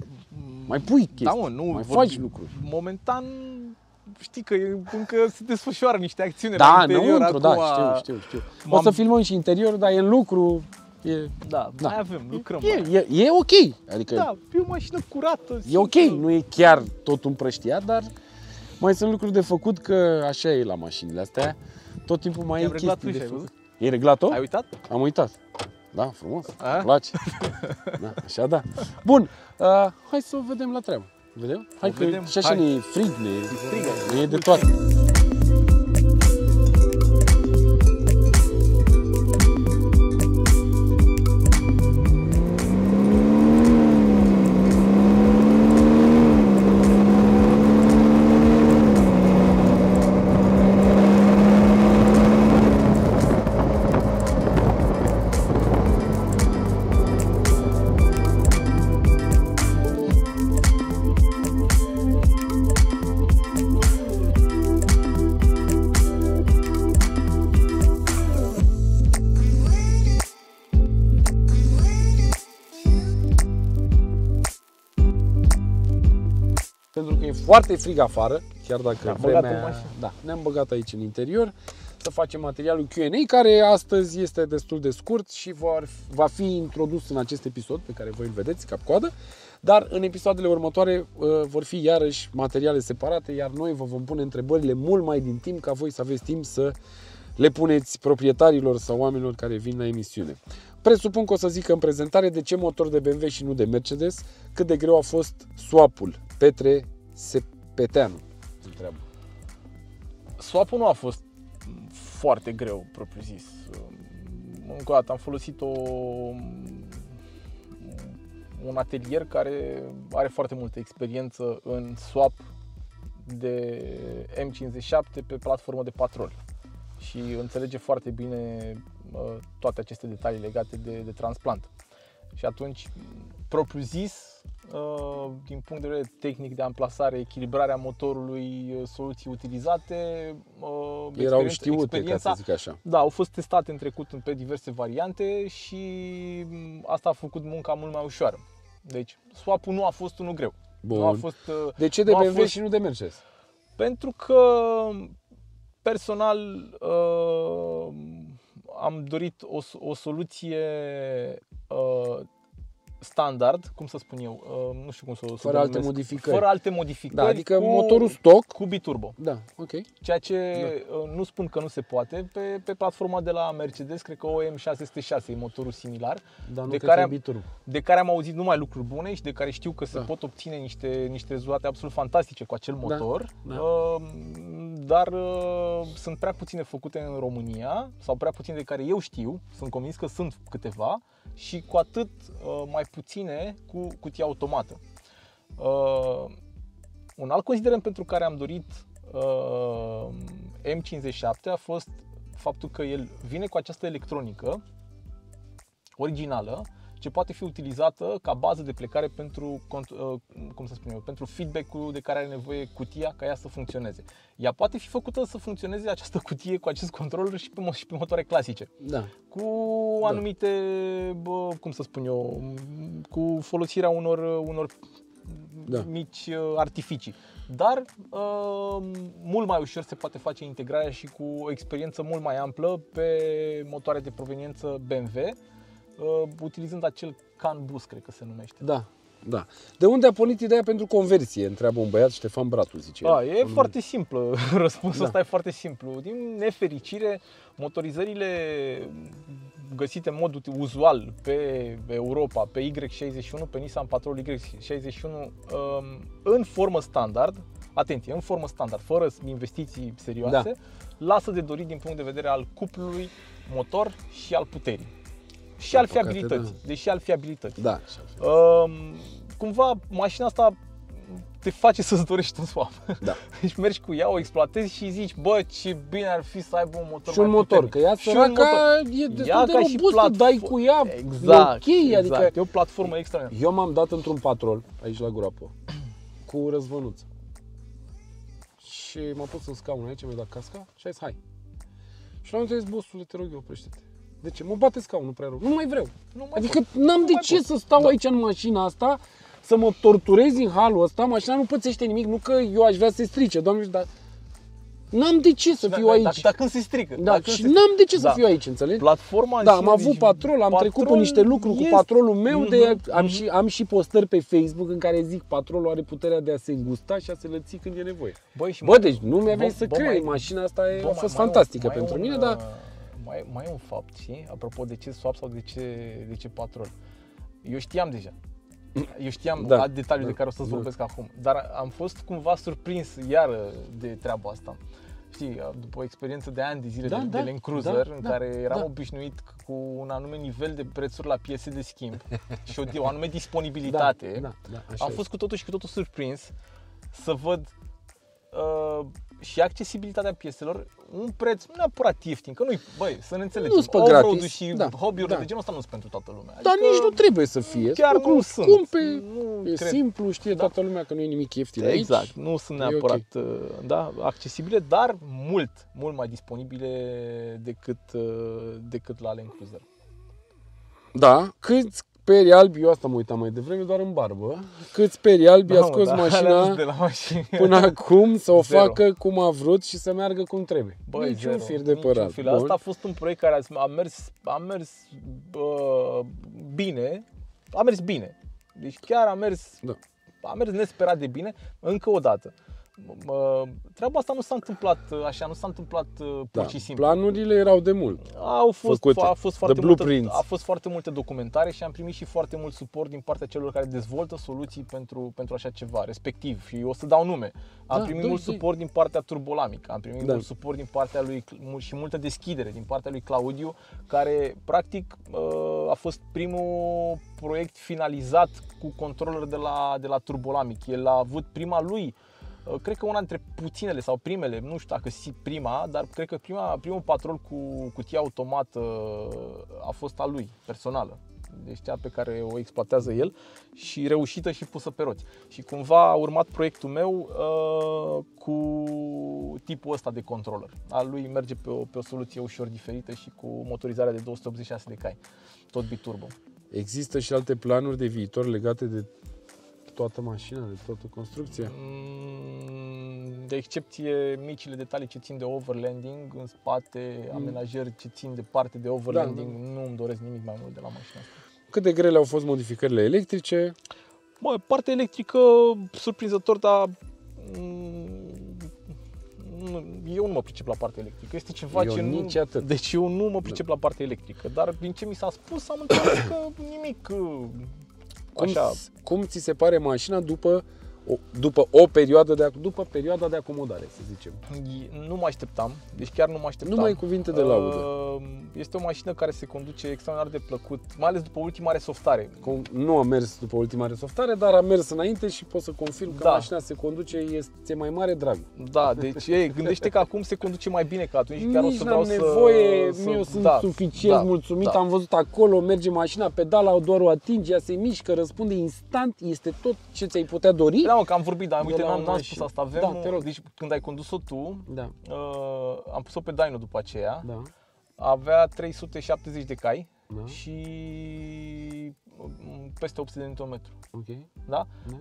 Mai pui chestii, Da, mă, nu. mai vorbim- faci lucruri. Momentan știi că e- încă se desfășoară niște acțiuni Da, la interior. înăuntru, da, acum, știu, știu, știu. O m-am- să filmăm și interior, dar e în lucru, e, Da, Da. mai avem, lucrăm. e, mai. e, e ok, adică Da, e o mașină curată. e ok, nu e chiar tot împrăștiat, dar mai sunt lucruri de făcut că așa e la mașinile astea. Tot timpul mai I-am e reglat chestii de ușa, ai făcut. E reglat-o? Ai uitat? Am uitat. Da, frumos. A? Îmi place. Da, așa da. Bun, uh, hai să o vedem la treabă. Vedem? Hai O că vedem, și așa hai. ne e frig, ne e, frig, ne e de toate. Foarte frig afară, chiar dacă Ne-am băgat vremea... în mașină. Da, ne-am băgat aici în interior să facem materialul Q&A, care astăzi este destul de scurt și vor, va fi introdus în acest episod pe care voi îl vedeți cap-coadă, dar în episoadele următoare uh, vor fi iarăși materiale separate, iar noi vă vom pune întrebările mult mai din timp, ca voi să aveți timp să le puneți proprietarilor sau oamenilor care vin la emisiune. Presupun că o să zică în prezentare de ce motor de BMW și nu de Mercedes, cât de greu a fost swap-ul. Petre Sepeteanu întreabă. Swap-ul nu a fost foarte greu, propriu zis. Încă o dată am folosit o, un atelier care are foarte multă experiență în swap de M57 pe platformă de patrol și înțelege foarte bine uh, toate aceste detalii legate de, de transplant. Și atunci, propriu zis, uh, din punct de vedere tehnic de amplasare, echilibrarea motorului, uh, soluții utilizate, uh, Erau experiența- știute, ca să zic așa. da, au fost testate în trecut pe diverse variante și m, asta a făcut munca mult mai ușoară. Deci, swap-ul nu a fost unul greu. Nu a Bun. fost, uh, De ce de nu a BMW fost- și nu de Mercedes? pentru că personal uh, am dorit o, s- o soluție uh, standard, cum să spun eu, uh, nu știu cum să o să Fără o alte numesc. modificări. Fără alte modificări. Da, adică cu, motorul stock. cu biturbo. Da, ok. Ceea ce da. nu spun că nu se poate. Pe, pe platforma de la Mercedes, cred că OM606 e motorul similar, Dar nu De de care care am- biturbo. de care am auzit numai lucruri bune și de care știu că se Da. pot obține niște, niște rezultate absolut fantastice cu acel Da, motor. da. Uh, dar uh, sunt prea puține făcute în România sau prea puține de care eu știu, sunt convins că sunt câteva și cu atât uh, mai puține cu cutie automată. Uh, un alt considerent pentru care am dorit uh, M57 a fost faptul că el vine cu această electronică originală ce poate fi utilizată ca bază de plecare pentru, cont- uh, cum să spun eu, pentru feedback-ul de care are nevoie cutia ca ea să funcționeze. Ea poate fi făcută să funcționeze această cutie cu acest controller și pe, mo- și pe motoare clasice Da. cu anumite, bă, cum să spun eu, m, cu folosirea unor, unor Da. mici uh, artificii. Dar uh, mult mai ușor se poate face integrarea și cu o experiență mult mai amplă pe motoare de proveniență BMW, uh, utilizând acel CAN bus, cred că se numește. Da. Da. De unde a pornit ideea pentru conversie? Întreabă un băiat, Ștefan Bratu, zice. A, el. e foarte simplu, răspunsul Da. ăsta e foarte simplu. Din nefericire, motorizările găsite în mod uti- uzual pe Europa, pe Y61, pe Nissan Patrol Y61, um, în formă standard, atenție, în formă standard, fără investiții serioase, Da. lasă de dorit din punct de vedere al cuplului motor și al puterii. Și Din al păcate, fiabilității, da. deși al fiabilității. Da. Um, cumva mașina asta te face să-ți dorești un swap. Da. Deci mergi cu ea, o exploatezi și zici, bă, ce bine ar fi să aibă un motor Și un mai motor, puternic. că ea Și un săraca motor. e destul Ea de ca și robustă, platform- dai cu ea, Exact, e ok, exact. adică... E o platformă extraordinară. Eu m-am dat într-un patrol, aici la Groapă, cu răzvănuță. Și m-a pus în scaun aici, mi-a dat casca și a zis, hai. Și la un moment dat zis, bossule, te rog eu, oprește-te. De ce? Mă bate scaunul prea rău. Nu mai vreau. Nu mai Adică n-am de mai ce pot. să stau Da. aici în mașina asta, să mă torturez în halul ăsta, mașina nu pățește nimic, nu că eu aș vrea să se strice, doamne, dar n-am de ce să Da, fiu da, aici. Dar, dar când se strică? Da, dar când și se n-am de ce să Da. fiu aici, înțelegi? Platforma în Da, sine, am avut deci, patrol, am trecut pe niște lucruri cu este- patrolul meu, de, Mhm, am, mhm. și, am și postări pe Facebook în care zic patrolul are puterea de a se îngusta și a se lăți când e nevoie. Băi, și Bă, mai- deci nu mi-a bă, venit să bă, cred, mai- mașina asta e, Bă, a mai- fost mai fantastică mai pentru un, mine, dar uh, Mai, mai e un fapt, știi? Apropo de ce swap sau de ce, de ce patrol. Eu știam deja. Eu știam Da, da, detaliul da, de care o să-ți da. vorbesc acum, dar am fost cumva surprins iară de treaba asta. Știi, după o experiență de ani de zile Da, de, da, de Land Cruiser, da, în da, care eram da. obișnuit cu un anume nivel de prețuri la piese de schimb și o, o anume disponibilitate, da, da, așa am e. fost cu totul și cu totul surprins să văd uh, și accesibilitatea pieselor, un preț nu neapărat ieftin, că nu-i, băi, să ne înțelegem, Nu-s pe off-road-ul gratis, și da, hobby-urile da. de genul ăsta nu sunt pentru toată lumea. Dar nici nu trebuie să fie. chiar Lucruri nu sunt. scumpe, Nu e cred. simplu, știe Da. toată lumea că nu e nimic ieftin Exact, aici. nu sunt E neapărat uh, da, accesibile, dar mult, mult mai disponibile decât, uh, decât la Land Cruiser. Da, câți peri albi, eu asta mă uitam mai devreme, doar în barbă, câți peri albi a mă, scos da, alea mașina de la mașină. până acum să o Zero. facă cum a vrut și să meargă cum trebuie. Băi, Niciun zero, fir de niciun părat. fir. Bun. Asta a fost un proiect care a, a mers, a mers uh, bine, a mers bine. Deci chiar a mers, Da. a mers nesperat de bine, încă o dată. Uh, treaba asta nu s-a întâmplat uh, așa, nu s-a întâmplat uh, pur Da. și simplu. Planurile erau de mult. Au fost, făcute. a fost foarte The multe, blueprints. a fost foarte multe documentare și am primit și foarte mult suport din partea celor care dezvoltă soluții pentru, pentru așa ceva, respectiv. Și o să dau nume. Am Da, primit dă-i, mult dă-i. suport din partea Turbolamic, am primit Da. mult suport din partea lui mul- și multă deschidere din partea lui Claudiu, care practic uh, a fost primul proiect finalizat cu controller de la, de la Turbolamic. El a avut prima lui Uh, Cred că una dintre puținele sau primele, nu știu dacă si prima, dar cred că prima, primul patrol cu cutie automată a fost a lui, personală. Deci cea pe care o exploatează el și reușită și pusă pe roți. Și cumva a urmat proiectul meu uh, cu tipul ăsta de controller. Al lui merge pe o, pe o soluție ușor diferită și cu motorizarea de 286 de cai, tot biturbo. Există și alte planuri de viitor legate de toată mașina, de toată construcția? Mm, De excepție micile detalii ce țin de overlanding în spate, Mm. amenajări ce țin de parte de overlanding, nu îmi doresc nimic mai mult de la mașina asta. Cât de grele au fost modificările electrice? Bă, partea electrică, surprinzător, dar mm, nu- eu nu mă pricep la partea electrică. Este ceva Eu ce nici nu... atât. Deci eu nu mă pricep la partea electrică, dar din ce mi s-a spus am înțeles că nimic uh, Cum, așa... cum ți se pare mașina după o, după o perioadă de, ac- după perioada de acomodare, să zicem? Nu mă așteptam, deci chiar nu mă așteptam. Numai cuvinte de laudă. Uh, Este o mașină care se conduce extraordinar de plăcut, mai ales după ultima resoftare. Com- Nu a mers după ultima resoftare, dar a mers înainte și pot să confirm că Da. mașina se conduce, este mai mare drag. Da, deci ei, gândește că acum se conduce mai bine ca atunci și chiar o Nici să n-am vreau nevoie, să, să... eu sunt da, suficient da, mulțumit, da. am văzut acolo, merge mașina, pedala doar o atinge, ea se mișcă, răspunde instant, este tot ce ți-ai putea dori. Da, mă, că am vorbit, dar uite, la n-am, un n-am mașină. spus asta. Avem, Da, te rog. Deci când ai condus-o tu, Da, uh, am pus-o pe dyno după aceea, da, avea 370 de cai da, și mm, peste 800 de Nm. ok. Da? Da.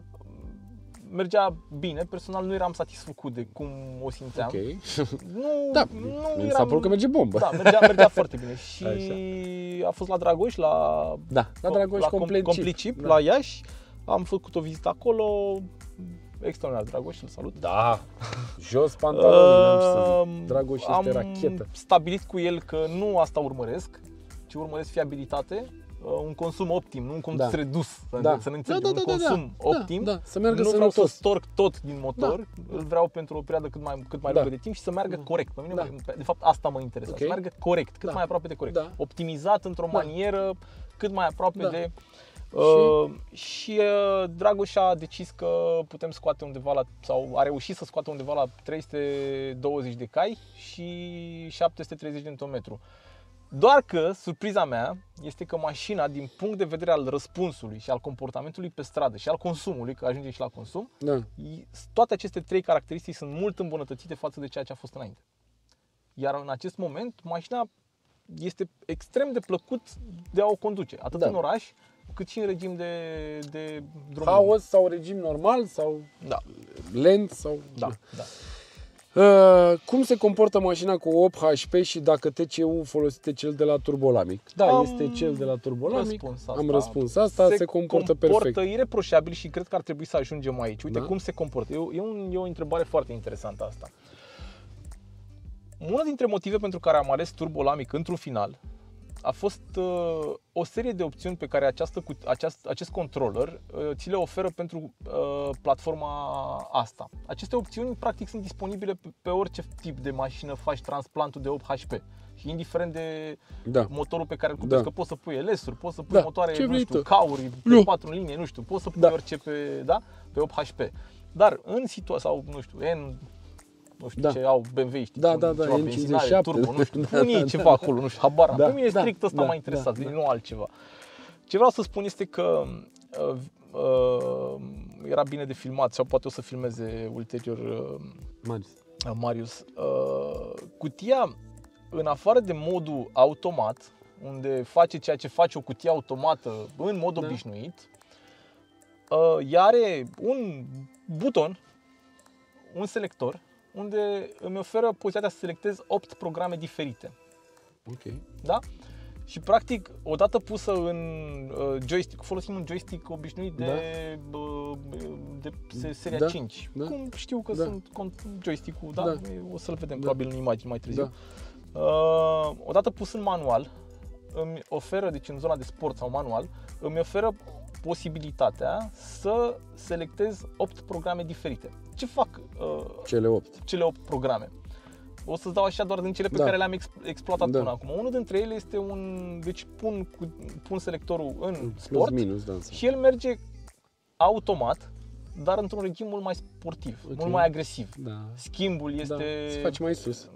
Mergea bine, personal nu eram satisfăcut de cum o simțeam. Ok. Nu, Da, nu mi eram... s-a părut că merge bombă. Da, mergea, mergea foarte bine. Și Așa. a fost la Dragoș, la, Da, la Dragoș la complet complet chip. chip, Da. la Iași. Am făcut o vizită acolo. Extraordinar, Dragoș, îl salut. Da, jos pantaloni, n-am ce să Uh, zic. Dragoș este am rachetă. stabilit cu el că nu asta urmăresc, ci urmăresc fiabilitate, uh, un consum optim, nu un consum Da. redus, să, Da. să ne înțelegem, Da, da, un da, da, consum da, optim. da, să meargă nu vreau să sănătos. storc tot din motor, îl vreau pentru o perioadă cât mai, cât mai Da. lungă de timp și să meargă Da. corect. Pe mine, Da. mă- de fapt, asta mă interesează, Ok. să meargă corect, cât Da. mai aproape de corect. Da. Optimizat într-o Da. manieră cât mai aproape Da. de... Uh, și uh, Dragoș a decis că putem scoate undeva la, sau a reușit să scoată undeva la 320 de cai și 730 de Nm. Doar că surpriza mea este că mașina, din punct de vedere al răspunsului și al comportamentului pe stradă și al consumului, că ajunge și la consum, Da. i- toate aceste trei caracteristici sunt mult îmbunătățite față de ceea ce a fost înainte. Iar în acest moment, mașina este extrem de plăcut de a o conduce, atât Da. în oraș, cât și în regim de, de drum. Haos sau regim normal sau Da, lent sau... da, da. Uh, cum se comportă mașina cu 8 HP și dacă TCU folosite cel de la Turbolamic? Da, Am este cel de la Turbolamic. răspuns asta. Am răspuns asta, se, se comportă, perfect. ireproșabil și cred că ar trebui să ajungem aici. Uite Da. cum se comportă. E, o- e, un, e o întrebare foarte interesantă asta. Una dintre motive pentru care am ales Turbolamic într-un final a fost uh, o serie de opțiuni pe care această, cu- aceast, acest controller uh, ți le oferă pentru uh, platforma asta. Aceste opțiuni practic sunt disponibile pe, pe orice tip de mașină faci transplantul de 8 HP. Și indiferent de Da. motorul pe care îl cumperi, Da. că poți să pui LS-uri, poți să pui Da, motoare, ce nu vrei știu, tu. cauri, pe Nu. 4 în linie, nu știu, poți să pui Da. orice pe, da, pe 8 HP. Dar în situația, sau nu știu, N, nu știu Da. ce au BMW, știi, Da, cu da, da, ceva N57, benzinare, turbo, nu știu, da, unii da, ceva da. acolo, nu știu, habar n-am. Da, Pe mine da, strict ăsta da, m-a interesat, da, deci da. nu altceva. Ce vreau să spun este că uh, uh, era bine de filmat sau poate o să filmeze ulterior uh, Marius. Marius. Uh, cutia, în afară de modul automat, unde face ceea ce face o cutie automată în mod Da. obișnuit, uh, ea are un buton, un selector, unde îmi oferă posibilitatea să selectez 8 programe diferite. Ok. Da? Și practic, odată pusă în uh, joystick, folosim un joystick obișnuit de, uh, de se- seria Da, 5. da. Cum știu că Da. sunt con- joystick-ul, da? Da. O să-l vedem Da. probabil în imagini mai târziu. Da. Uh, odată pus în manual, îmi oferă, deci în zona de sport sau manual, îmi oferă posibilitatea să selectez 8 programe diferite. Ce fac uh, Cele 8. cele 8 programe? O să-ți dau așa doar din cele pe Da. care le-am ex- exploatat Da. până acum. Unul dintre ele este un... Deci pun, cu, pun selectorul în Plus sport minus, da. și el merge automat dar într-un regim mult mai sportiv, Ok. mult mai agresiv. Da. Schimbul Da, este se face mai sus.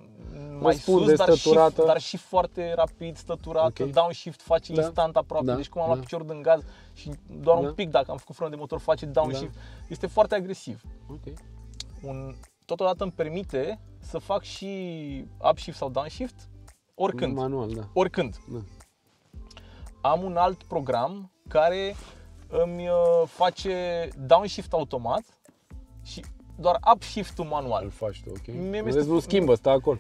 Mai Răspunde, sus, dar și, stăturată. dar și foarte rapid, stăturată, Ok. downshift face Da. instant aproape, Da. deci cum am luat Da. piciorul din gaz și doar Da. un pic dacă am făcut frână de motor face downshift, este foarte agresiv. Ok. Un, totodată îmi permite să fac și upshift sau downshift oricând. Manual, da. Oricând. Da. Am un alt program care îmi uh, face downshift automat și doar upshift-ul manual. Îl faci tu, ok? Mie mi-este- Vezi, nu schimbă, stă acolo.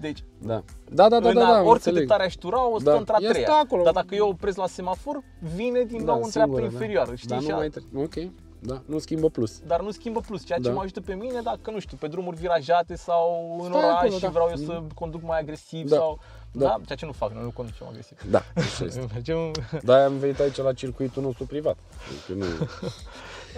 Deci, Da. Da, da, da, în da, a- da, oricât înțeleg. de tare aș ștura, o stă Da. într-a Ea treia. stă acolo. Dar dacă eu opresc la semafor, vine din nou în treaptă singură, inferioară, da. știi? Dar și nu a- mai trebuie. Ok. Da, nu schimbă plus. dar nu schimbă plus, ceea ce Da. mă ajută pe mine dacă, nu știu, pe drumuri virajate sau în Stai oraș acolo, și da. vreau eu să Mhm. conduc mai agresiv Da. sau... Da. Da. ceea ce nu fac, noi nu conducem agresiv. Da, așa este. Mergem... Da, am venit aici la circuitul nostru privat. Adică nu...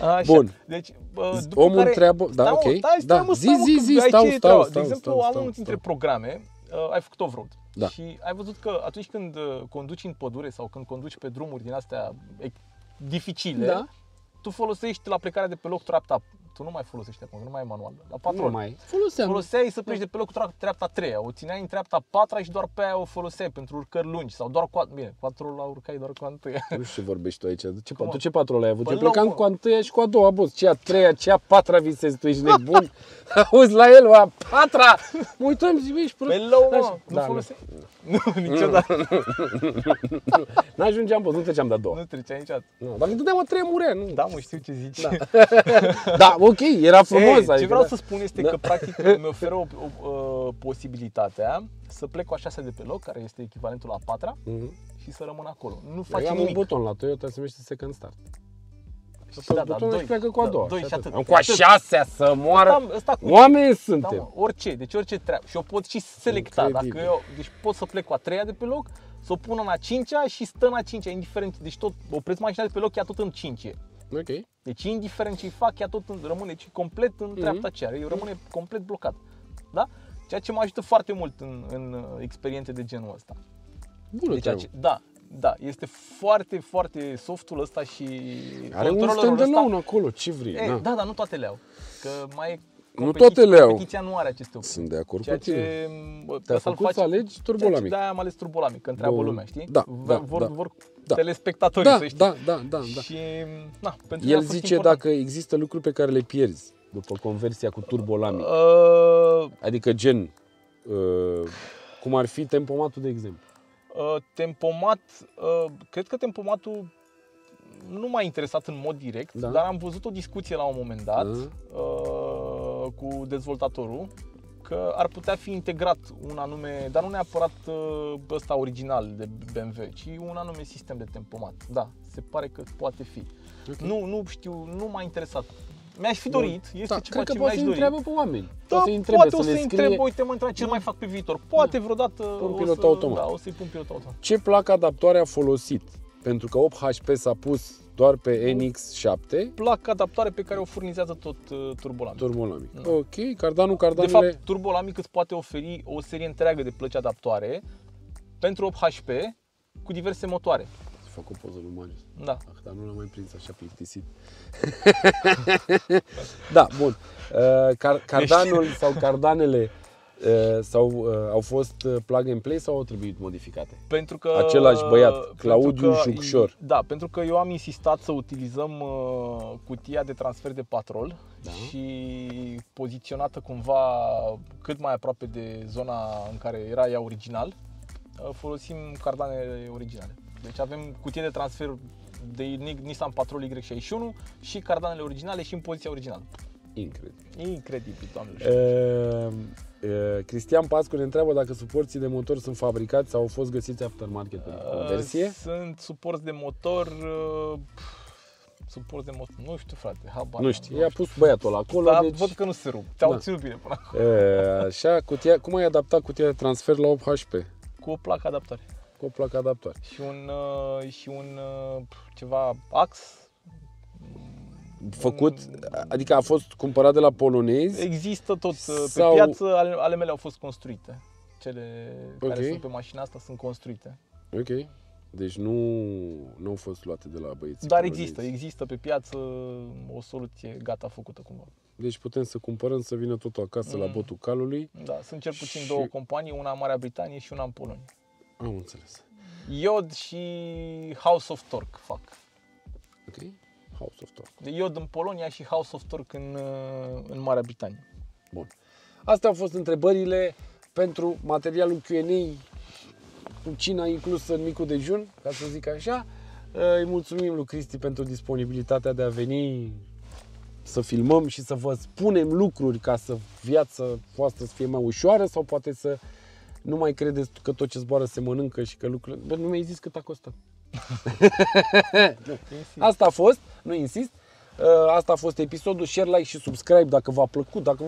Așa. Bun. Deci, bă, după Omul care... întreabă- da, Stai, mă, ok. Stai, stai, Da, mă, zi, stai, mă, zi, că zi, aici stau, e stau, treaba. stau, De exemplu, stau, am stau, unul dintre stau. programe, uh, ai făcut off-road. Da. Și ai văzut că atunci când uh, conduci în pădure sau când conduci pe drumuri din astea e- dificile, Da. tu folosești la plecarea de pe loc treapta, tu nu mai folosești acum, nu mai e manual, la patrol. Nu mai. Foloseam. Foloseai să pleci de pe loc cu tra- treapta a treia, o țineai în treapta a patra și doar pe aia o foloseai pentru urcări lungi sau doar cu a... bine, patrol la urcai doar cu a întâia. Nu știu ce vorbești tu aici. Ce, Cum? tu ce patrol ai avut? Păi Eu plecam la- cu a întâia și cu a doua, boss. Ce a treia, ce a patra visezi tu, ești nebun? Auzi la el, a patra! Mă uitam, zic, bă, ești prost. Pe low, mă, Așa. nu Da, foloseai? Nu, niciodată. N-ajungeam, boss, nu treceam de a doua. Nu treceai niciodată. Nu, Dacă dădeam o treie, murea, nu. Da, mă, știu ce zici. Da. Da, ok, era frumos. Ei, ce adică, vreau da. să spun este Da. că practic mi oferă o, o, o, posibilitatea să plec cu a șasea de pe loc, care este echivalentul la a patra, Mhm. și să rămân acolo. Nu Eu faci am un nimic. buton la Toyota, se numește Second Start. Și Pe da, da, butonul doi. și pleacă cu a Da, doua. doi și atât. Am cu a șasea să moară. Ăsta, ăsta cu Oameni Da, suntem. mă, orice, deci orice treabă. Și o pot și selecta. Incredibil. Dacă eu, deci pot să plec cu a treia de pe loc, să o pun în a cincea și stă în a cincea, indiferent. Deci tot, opresc mașina de pe loc, ea tot în cincie. Ok. Deci indiferent ce fac, ea tot în, rămâne ci complet în Mhm. treapta aceea, eu rămâne complet blocat. Da? Ceea ce mă ajută foarte mult în, în uh, experiențe de genul ăsta. Bună Deci, treabă. ace- da, da, este foarte, foarte softul ăsta și Are un controllerul stand-alone acolo, ce vrei. E, na. da, dar nu toate le au. Că mai e Nu competiția- toate le au. Competiția nu are aceste opțiuni. Sunt de acord Ceea cu tine. ce bă, Te-a ăsta îl făcut să alegi turbolamic. De-aia am ales turbolamic, că întreabă Bun. lumea, știi? Da, V- da, vor, da, vor da. telespectatorii Da, să știi. da, da, da, da. Și, na, pentru mine a El fost zice important. dacă există lucruri pe care le pierzi după conversia cu turbolamic. Uh, Adică gen, uh, cum ar fi tempomatul de exemplu. uh, tempomat, uh, cred că tempomatul nu m-a interesat în mod direct, Da. dar am văzut o discuție la un moment dat Da. uh, cu dezvoltatorul că ar putea fi integrat un anume, dar nu neapărat uh, ăsta original de BMW, ci un anume sistem de tempomat. Da, se pare că poate fi. Ok. Nu, nu știu, nu m-a interesat. Mi-aș fi dorit, este da, ceva cred că ce poate mi-aș să dori. întreabă pe oameni. Da, poate să întrebe, poate să o le să-i scrie întreb, uite mă întreb ce mai fac pe viitor. Poate vreodată Pun o pilot să, automat. Da, o să-i pun pilot automat. ce placă adaptoare a folosit. Pentru că 8HP s-a pus doar pe NX7 Placa adaptare pe care o furnizează tot uh, Turbolamic. turbolamic. Da. Ok, cardanul, De cardanele... fapt, Turbolamic îți poate oferi o serie întreagă de plăci adaptoare pentru 8HP cu diverse motoare. Să fac o poză lui Marius. Da. Ah, dar nu l-am mai prins așa plictisit. da, bun. Uh, car- cardanul sau cardanele uh, sau uh, au fost uh, plug and play sau au trebuit modificate? Pentru că Același băiat, pentru Claudiu că- Jucșor. Da, pentru că eu am insistat să utilizăm uh, cutia de transfer de patrol Da. și poziționată cumva cât mai aproape de zona în care era ea original, uh, folosim cardanele originale. Deci avem cutie de transfer de Nissan Patrol Y61 și cardanele originale și în poziția originală. Incredibil. Incredibil, doamne. Uh, uh, Cristian Pascu ne întreabă dacă suporții de motor sunt fabricați sau au fost găsiți aftermarket pentru conversie. Uh, Sunt suporți de motor, uh, suport de motor, nu știu frate, habar Nu n-am, știu, i-a pus băiatul acolo, Dar deci... văd că nu se rup. Te-au Da. ținut bine până acum. Uh, așa, cutia, cum ai adaptat cutia de transfer la 8HP? Cu o placă adaptare. Cu o placă adaptoare. Și un, uh, și un uh, ceva ax. Făcut, adică a fost cumpărat de la polonezi? Există tot uh, pe Sau- piață, ale, ale mele au fost construite. Cele Ok. care sunt pe mașina asta sunt construite. Ok. Deci nu, nu au fost luate de la băieții. Dar polonezi. există, există pe piață o soluție gata făcută cumva. Deci putem să cumpărăm să vină totul acasă la Mm. botul calului. Da, sunt cel puțin Și- două companii, una în Marea Britanie și una în Polonia. Am înțeles. Iod și House of Torque fac. Ok? House of Talk. De Iod în Polonia și House of Torque în, uh, în Marea Britanie. Bun. Astea au fost întrebările pentru materialul Q&A cu cina inclusă în micul dejun, ca să zic așa. Îi mulțumim lui Cristi pentru disponibilitatea de a veni să filmăm și să vă spunem lucruri ca să viața voastră să fie mai ușoară sau poate să nu mai credeți că tot ce zboară se mănâncă și că lucrurile... Bă, nu mi-ai zis cât a costat. Asta a fost, nu insist. Uh, Asta a fost episodul, share, like și subscribe dacă v-a plăcut, dacă...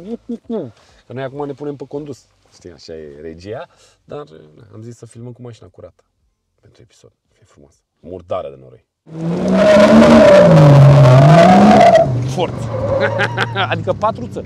Că noi acum ne punem pe condus. Știi, așa e regia, dar uh, na, am zis să filmăm cu mașina curată pentru episod. Fie frumos. Murdară de noroi. Forță. adică patruță.